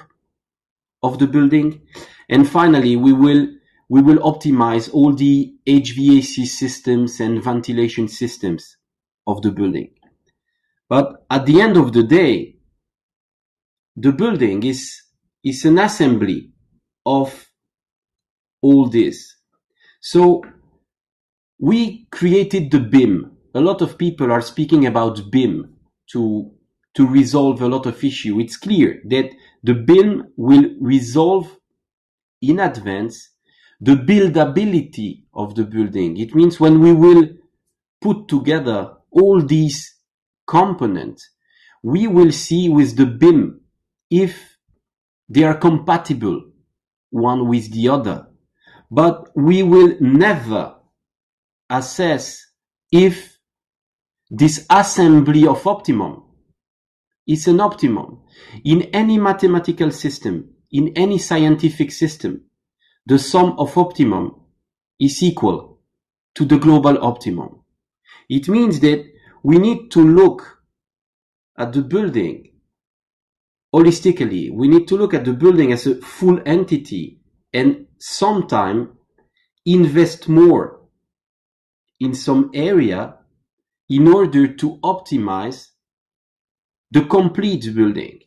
of the building. And finally, we will we will optimize all the HVAC systems and ventilation systems of the building. But at the end of the day, the building is, is an assembly of all this. So we created the BIM. A lot of people are speaking about BIM to, to resolve a lot of issue. It's clear that the BIM will resolve in advance the buildability of the building. It means when we will put together all these components, we will see with the BIM if they are compatible one with the other. But we will never assess if this assembly of optimum is an optimum. In any mathematical system, in any scientific system, the sum of optimum is equal to the global optimum. It means that we need to look at the building holistically. We need to look at the building as a full entity and sometime invest more in some area in order to optimize the complete building.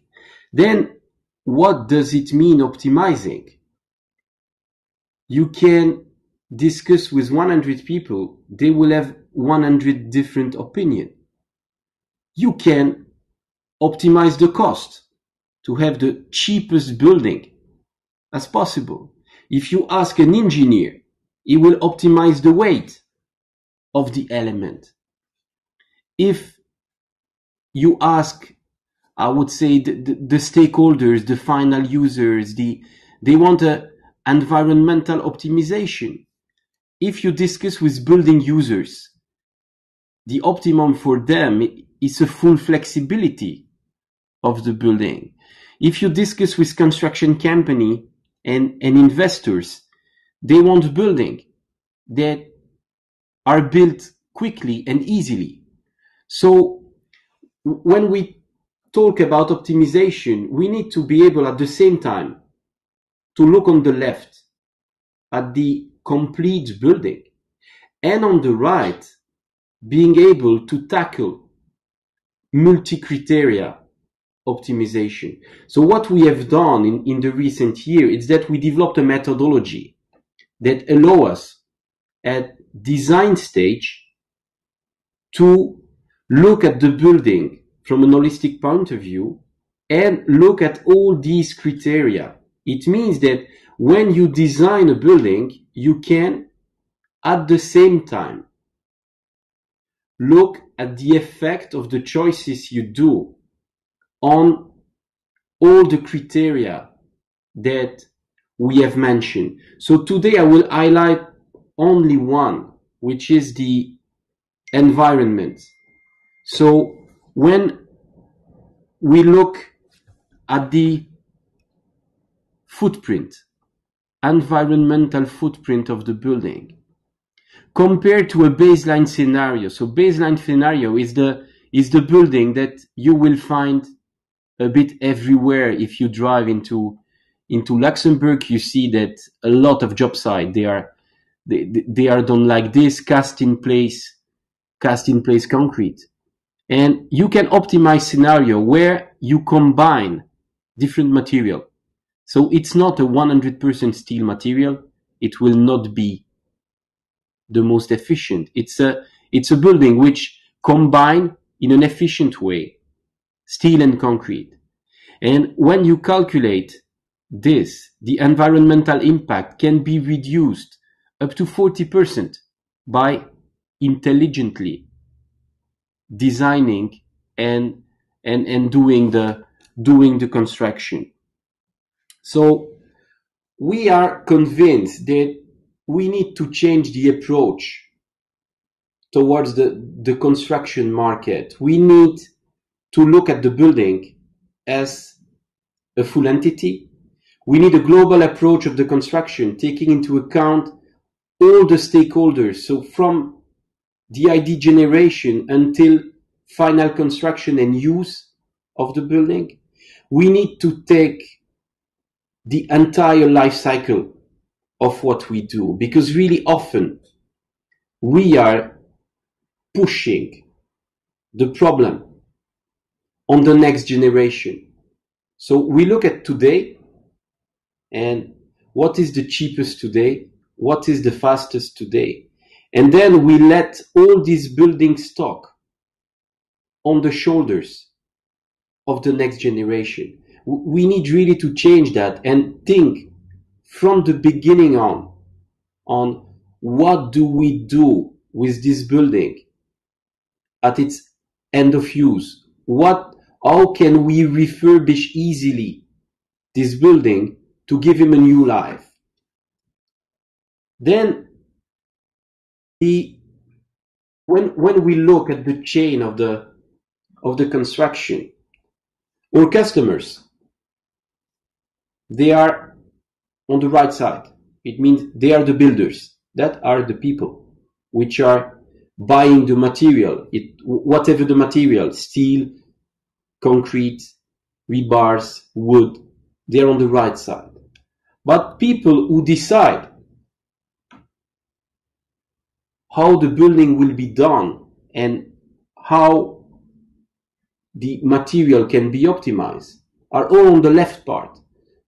Then what does it mean optimizing? you can discuss with 100 people, they will have 100 different opinion. You can optimize the cost to have the cheapest building as possible. If you ask an engineer, he will optimize the weight of the element. If you ask, I would say the, the, the stakeholders, the final users, the, they want a, environmental optimization. If you discuss with building users, the optimum for them is a full flexibility of the building. If you discuss with construction company and, and investors, they want building that are built quickly and easily. So when we talk about optimization, we need to be able at the same time to look on the left at the complete building and on the right being able to tackle multi-criteria optimization. So what we have done in, in the recent year is that we developed a methodology that allow us at design stage to look at the building from an holistic point of view and look at all these criteria it means that when you design a building, you can at the same time look at the effect of the choices you do on all the criteria that we have mentioned. So today I will highlight only one, which is the environment. So when we look at the footprint, environmental footprint of the building, compared to a baseline scenario. So baseline scenario is the is the building that you will find a bit everywhere if you drive into into Luxembourg. You see that a lot of job sites they are they, they are done like this, cast in place, cast in place concrete. And you can optimize scenario where you combine different material. So it's not a 100% steel material. It will not be the most efficient. It's a, it's a building which combine in an efficient way steel and concrete. And when you calculate this, the environmental impact can be reduced up to 40% by intelligently designing and, and, and doing the, doing the construction. So we are convinced that we need to change the approach towards the, the construction market. We need to look at the building as a full entity. We need a global approach of the construction, taking into account all the stakeholders. So from the ID generation until final construction and use of the building, we need to take the entire life cycle of what we do because really often we are pushing the problem on the next generation. So we look at today and what is the cheapest today? What is the fastest today? And then we let all this building stock on the shoulders of the next generation. We need really to change that and think from the beginning on, on what do we do with this building at its end of use? What, how can we refurbish easily this building to give him a new life? Then the, when, when we look at the chain of the, of the construction, our customers, they are on the right side. It means they are the builders. That are the people which are buying the material, it, whatever the material, steel, concrete, rebars, wood, they're on the right side. But people who decide how the building will be done and how the material can be optimized are all on the left part.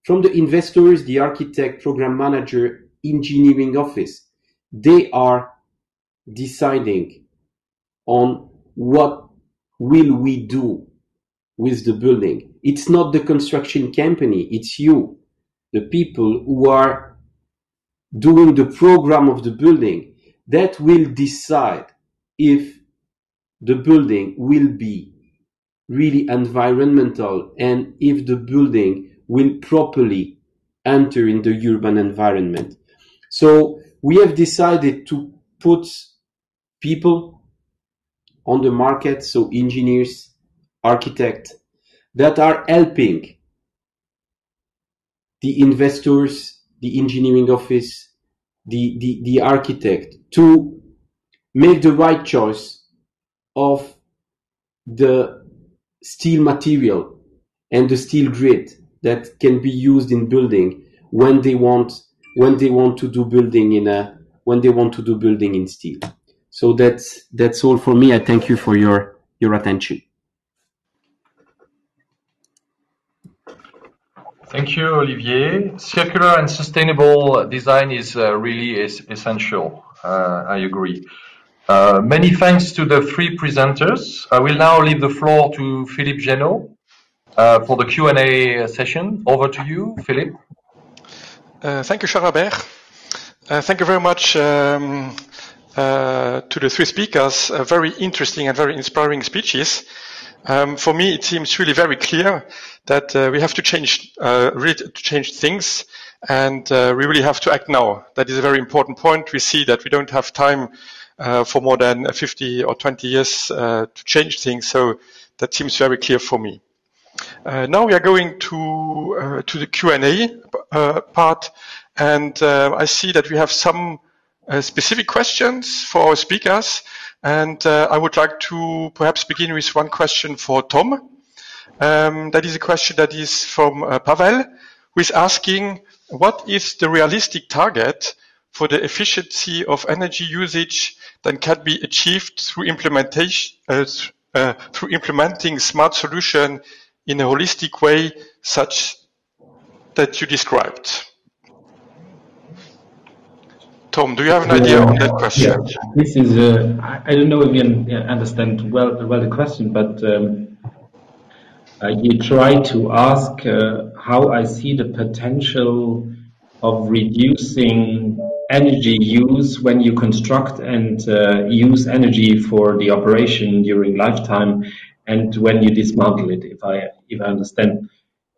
From the investors, the architect, program manager, engineering office, they are deciding on what will we do with the building. It's not the construction company, it's you, the people who are doing the program of the building that will decide if the building will be really environmental and if the building will properly enter in the urban environment. So we have decided to put people on the market, so engineers, architects, that are helping the investors, the engineering office, the, the, the architect to make the right choice of the steel material and the steel grid that can be used in building when they want when they want to do building in a when they want to do building in steel. So that's that's all for me. I thank you for your your attention. Thank you, Olivier. Circular and sustainable design is uh, really is essential. Uh, I agree. Uh, many thanks to the three presenters. I will now leave the floor to Philippe Genot uh, for the Q&A session. Over to you, Philippe. Thank you, Charles Albert. Uh, thank you very much um, to the three speakers. Very interesting and very inspiring speeches. Um, for me, it seems really very clear that uh, we have to change, uh, really to change things, and uh, we really have to act now. That is a very important point. We see that we don't have time uh, for more than 50 or 20 years to change things, so that seems very clear for me. now we are going to to the Q&A part, and I see that we have some uh, specific questions for our speakers. And uh, I would like to perhaps begin with one question for Tom. Um, that is a question that is from uh, Pavel, who is asking, what is the realistic target for the efficiency of energy usage that can be achieved through implementation, uh, uh, through implementing smart solution in a holistic way, such that you described? Tom, do you have an idea on that question? Yeah, this is, uh, I, don't know if you understand well, well the question, but um, you try to ask uh, how I see the potential of reducing energy use when you construct and uh, use energy for the operation during lifetime and when you dismantle it, if I, if I understand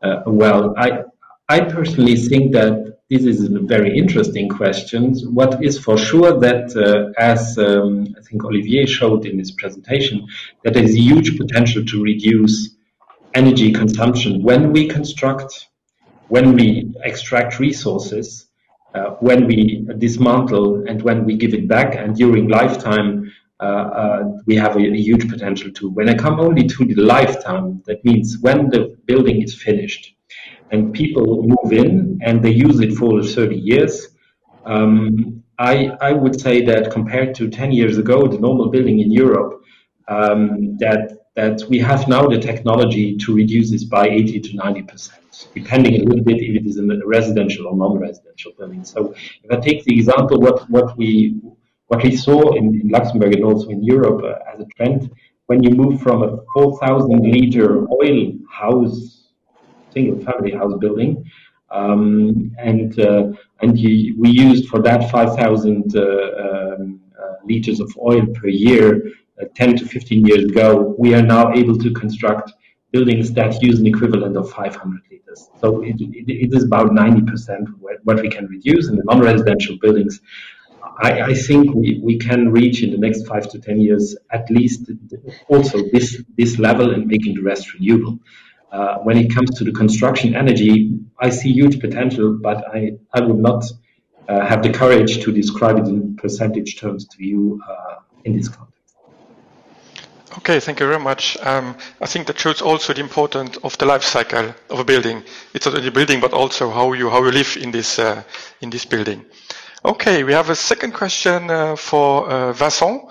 uh, well. I, I personally think that this is a very interesting question. What is for sure that, uh, as um, I think Olivier showed in his presentation, that there is huge potential to reduce energy consumption when we construct, when we extract resources, uh, when we dismantle, and when we give it back, and during lifetime. Uh, uh we have a, a huge potential too. When I come only to the lifetime, that means when the building is finished, and people move in and they use it for 30 years. Um, I, I would say that compared to 10 years ago, the normal building in Europe, um, that that we have now the technology to reduce this by 80 to 90 percent, depending a little bit if it is a residential or non-residential building. So, if I take the example, what what we what we saw in, in Luxembourg and also in Europe uh, as a trend, when you move from a 4,000 liter oil house single family house building. Um, and uh, and you, we used for that 5,000 uh, um, uh, liters of oil per year 10 to 15 years ago. We are now able to construct buildings that use an equivalent of 500 liters. So it, it, it is about 90% what we can reduce in the non-residential buildings. I, I, think we, we can reach in the next five to 10 years at least also this, this level and making the rest renewable. Uh, when it comes to the construction energy, I see huge potential, but I, I would not uh, have the courage to describe it in percentage terms to you uh, in this context. Okay, thank you very much. Um, I think that shows also the importance of the life cycle of a building. It's not only building, but also how you how you live in this uh, in this building. Okay, we have a second question uh, for uh, Vincent.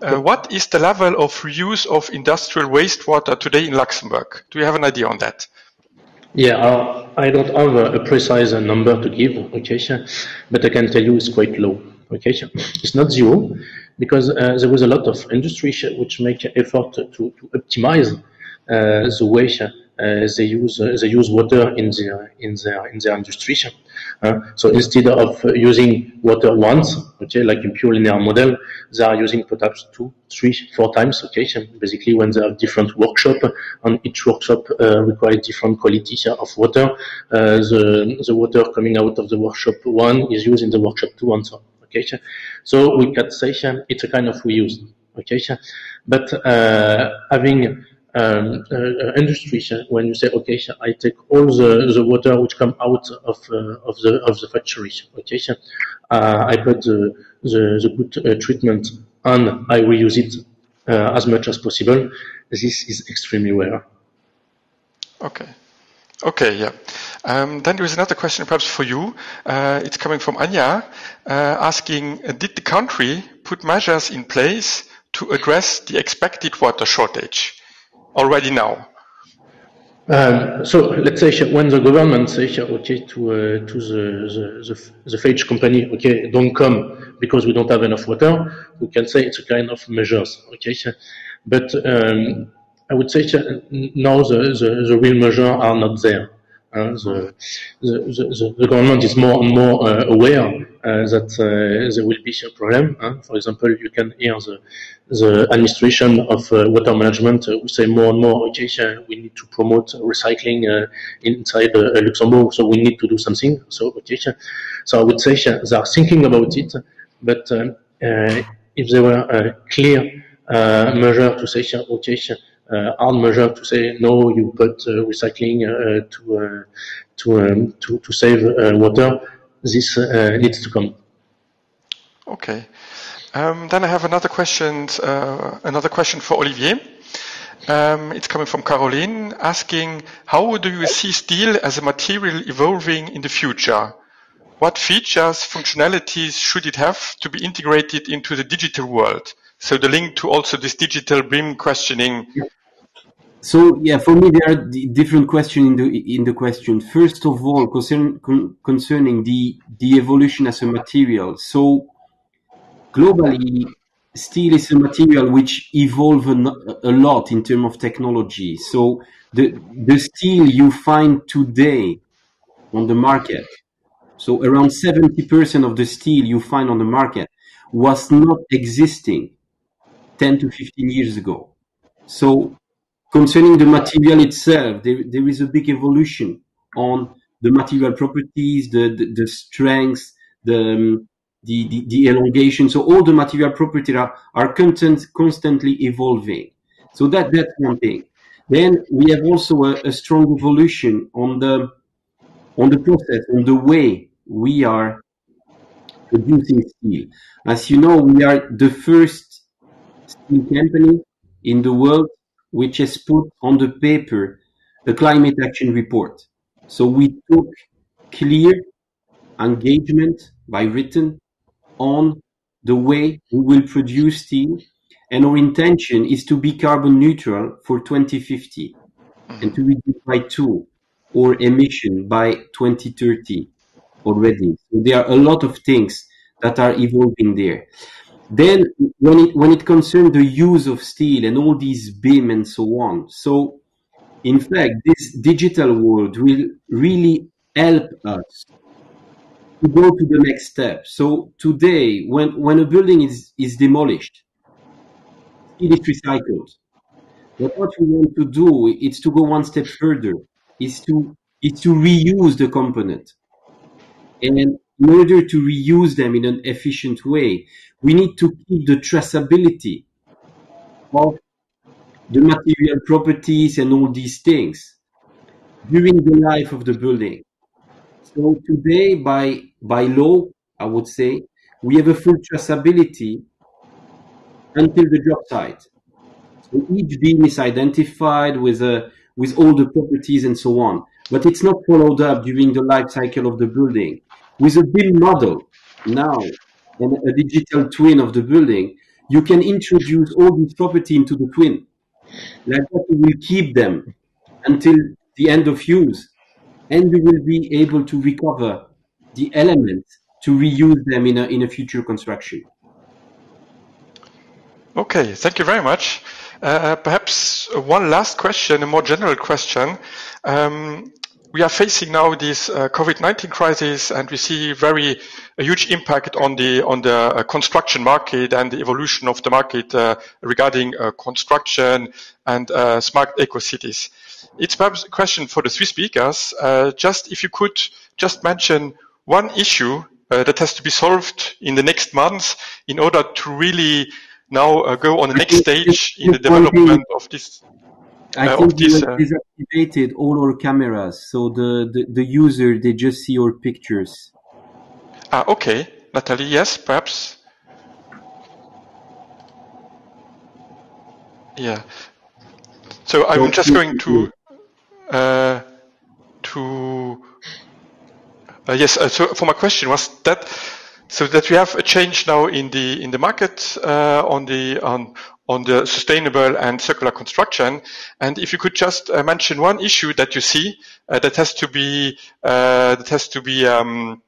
Uh, what is the level of reuse of industrial wastewater today in Luxembourg? Do you have an idea on that? Yeah, uh, I don't have a, precise number to give, okay, but I can tell you it's quite low, okay. It's not zero because uh, there was a lot of industry which make effort to, to optimize uh, the way uh, they use uh, they use water in their in their in their industry. Uh, so instead of using water once, okay, like in pure linear model, they are using perhaps two, three, four times. Okay, basically when they have different workshop, and each workshop requires different quality of water. The the water coming out of the workshop one is used in the workshop two and so on. Okay, so we can say it's a kind of reuse. Okay, but uh, having um, uh, uh, industry when you say okay I take all the, the water which come out of uh, of the of the factory okay uh, I put the the, the good uh, treatment and I reuse it uh, as much as possible. This is extremely rare. Okay okay yeah. Um, then there is another question perhaps for you. It's coming from Anya asking did the country put measures in place to address the expected water shortage already now? Um, so let's say when the government says okay to uh, to the the, the the Fage company okay don't come because we don't have enough water we can say it's a kind of measures okay? But um, I would say now the, the, the real measures are not there uh, the, the, the, government is more and more uh, aware uh, that uh, there will be a problem. For example, you can hear the, the administration of uh, water management uh, say more and more, okay, we need to promote recycling inside Luxembourg, so we need to do something. So, okay, so I would say they are thinking about it, but if there were a clear measure to say, okay, uh, hard measure to say no, you put uh, recycling uh, to to, um, to to save water. This needs to come. Okay. Um, then I have another question. another question for Olivier. Um, it's coming from Caroline asking, how do you see steel as a material evolving in the future? What features, functionalities should it have to be integrated into the digital world? So the link to also this digital BIM questioning. So yeah, for me there are different questions in the in the question. First of all, concern, con, concerning the the evolution as a material. So globally, steel is a material which evolve a, a lot in terms of technology. So the the steel you find today on the market, so around 70% of the steel you find on the market was not existing 10 to 15 years ago. So concerning the material itself, there, there is a big evolution on the material properties, the, the, the strengths, the, um, the, the, the, elongation. So all the material properties are, are content, constantly evolving. So that, that's one thing. Then we have also a, a strong evolution on the, on the process, on the way we are producing steel. As you know, we are the first company in the world which has put on the paper the climate action report. So we took clear engagement by written on the way we will produce steel and our intention is to be carbon neutral for 2050 and to reduce by two or emission by 2030 already. So there are a lot of things that are evolving there. Then when it, when it concerns the use of steel and all these BIM and so on. So in fact, this digital world will really help us to go to the next step. So today, when, when a building is, is demolished, it is recycled. But what we want to do is to go one step further, is to is to reuse the component. And in order to reuse them in an efficient way, we need to keep the traceability of the material properties and all these things during the life of the building. So today, by by law, I would say, we have a full traceability until the job site. So each beam is identified with a with all the properties and so on, but it's not followed up during the life cycle of the building. With a BIM model now and a digital twin of the building, you can introduce all these property into the twin. Like that, you will keep them until the end of use, and you will be able to recover the elements to reuse them in a in a future construction. Okay, thank you very much. Uh, perhaps one last question, a more general question. Um, we are facing now this uh, COVID-19 crisis, and we see very a huge impact on the on the uh, construction market and the evolution of the market uh, regarding uh, construction and uh, smart eco cities. It's perhaps a question for the three speakers. Uh, just if you could just mention one issue that has to be solved in the next months in order to really now go on the next stage in the development of this I uh, think we this, uh, deactivated all our cameras, so the, the, the user they just see our pictures. Ah, okay, Natalie. Yes, perhaps. Yeah. So I'm just going to uh, to uh, yes. Uh, so for my question was that so that we have a change now in the in the market uh, on the on on the sustainable and circular construction. And if you could just uh, mention one issue that you see uh, that has to be uh, that has to be um,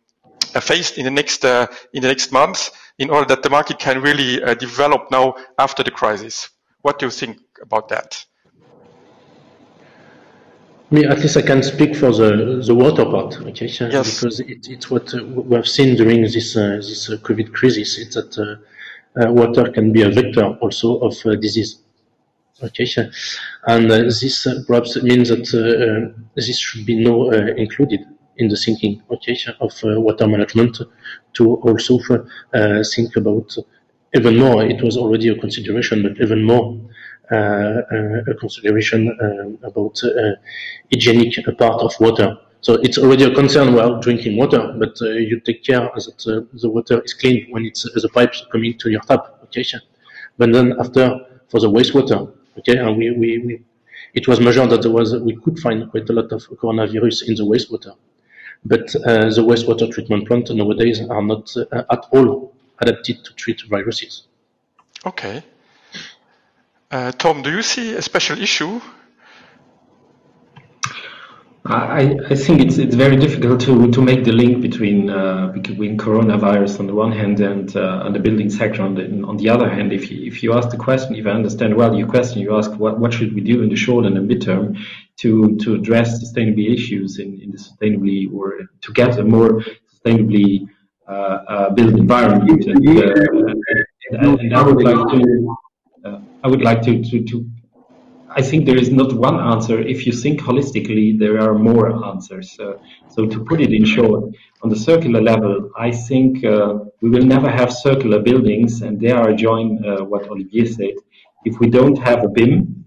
uh, faced in the next uh, in the next months in order that the market can really uh, develop now after the crisis. What do you think about that? Me, at least I can speak for the the water part, okay? Yes. Because it, it's what we have seen during this this COVID crisis. It's that uh, water can be a vector also of uh, disease. Okay, and uh, this perhaps means that this should be no included in the thinking okay, of water management to also think about even more. It was already a consideration, but even more uh, uh, a consideration uh, about hygienic part of water. So it's already a concern while drinking water, but uh, you take care that uh, the water is clean when it's uh, the pipes coming to your tap. Okay, but then after for the wastewater, okay, and we, we, we it was measured that there was we could find quite a lot of coronavirus in the wastewater, but uh, the wastewater treatment plant nowadays are not uh, at all adapted to treat viruses. Okay. Uh, Tom, do you see a special issue I, I think it's it's very difficult to, to make the link between uh, between coronavirus on the one hand and uh, the building sector on the on the other hand. If you, if you ask the question, if I understand well your question, you ask what, what should we do in the short and the midterm to to address sustainability issues in, in the sustainably or to get a more sustainably uh, uh built environment. And, uh, and, and, I would like to uh, I would like to, to, to I think there is not one answer. If you think holistically, there are more answers. Uh, so to put it in short, on the circular level, I think uh, we will never have circular buildings, and there I join uh, what Olivier said. If we don't have a BIM,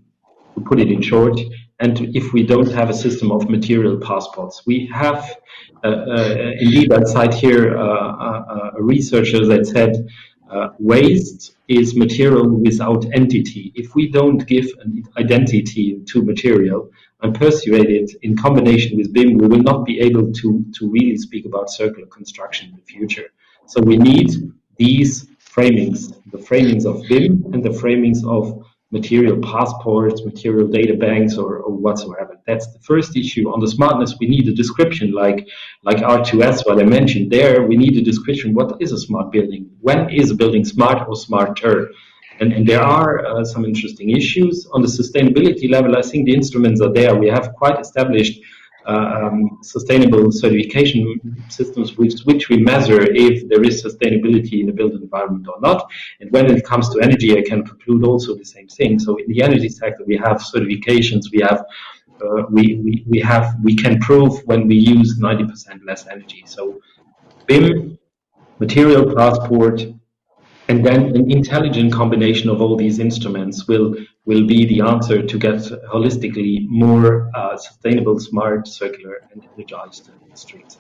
to put it in short, and if we don't have a system of material passports. We have uh, uh, indeed that side here uh, a researcher that said uh, waste is material without entity. If we don't give an identity to material and persuade it in combination with BIM, we will not be able to, to really speak about circular construction in the future. So we need these framings, the framings of BIM and the framings of material passports, material data banks, or, or, whatsoever. That's the first issue. On the smartness, we need a description like, like R2S, what I mentioned there. We need a description. What is a smart building? When is a building smart or smarter? And, and there are uh, some interesting issues. On the sustainability level, I think the instruments are there. We have quite established um, sustainable certification systems which, which we measure if there is sustainability in the built environment or not. And when it comes to energy, I can conclude also the same thing. So in the energy sector, we have certifications, we have uh, we, we, we have we can prove when we use 90% less energy. So BIM, material passport, and then an intelligent combination of all these instruments will will be the answer to get holistically more uh, sustainable, smart, circular, and energized streets.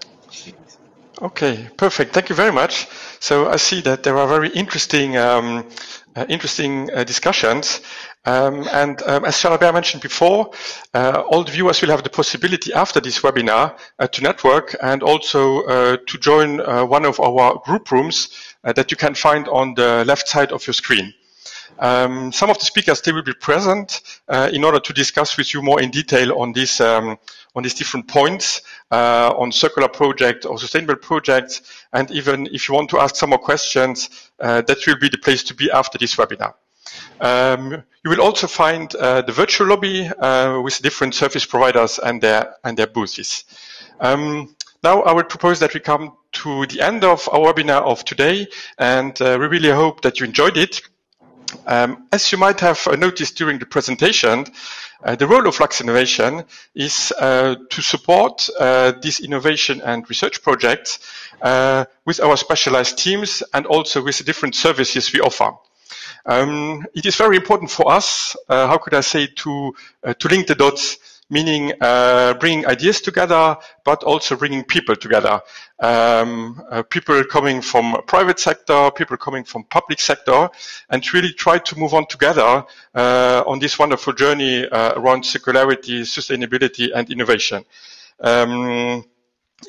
Okay, perfect. Thank you very much. So I see that there are very interesting, um, uh, interesting uh, discussions. Um, and um, as Charles mentioned before, uh, all the viewers will have the possibility after this webinar uh, to network and also uh, to join one of our group rooms that you can find on the left side of your screen. Um, some of the speakers they will be present uh, in order to discuss with you more in detail on this um, on these different points uh, on circular project or sustainable projects, and even if you want to ask some more questions, uh, that will be the place to be after this webinar. Um, you will also find uh, the virtual lobby uh, with different service providers and their and their booths. Um, now I would propose that we come to the end of our webinar of today, and uh, we really hope that you enjoyed it. Um, as you might have noticed during the presentation, uh, the role of Luxinnovation is uh, to support uh, this innovation and research projects uh, with our specialized teams and also with the different services we offer. Um, it is very important for us, uh, how could I say, to, uh, to link the dots meaning uh, bringing ideas together, but also bringing people together. Um, uh, people coming from private sector, people coming from public sector, and really try to move on together uh, on this wonderful journey uh, around circularity, sustainability, and innovation. Um,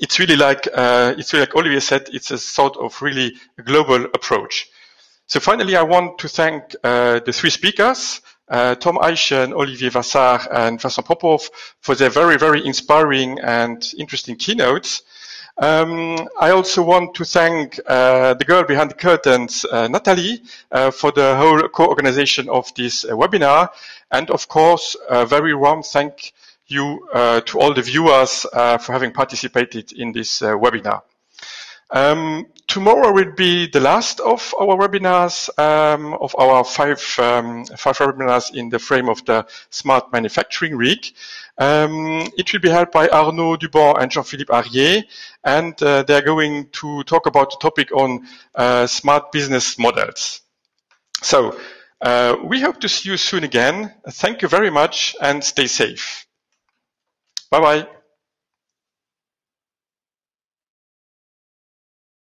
it's really like uh, it's really like Olivier said. It's a sort of really global approach. So finally, I want to thank uh, the three speakers uh, Tom Eichhorn, Olivier Vassart, and Vincent Popov for their very, very inspiring and interesting keynotes. Um, I also want to thank uh, the girl behind the curtains, uh, Natalie, uh, for the whole co-organization of this uh, webinar. And of course, a very warm thank you uh, to all the viewers uh, for having participated in this webinar. Um, tomorrow will be the last of our webinars, um, of our five, um, five webinars in the frame of the Smart Manufacturing Week. Um, it will be held by Arnaud Dubon and Jean-Philippe Arier, and uh, they're going to talk about the topic on uh, smart business models. So, uh, we hope to see you soon again. Thank you very much and stay safe. Bye-bye.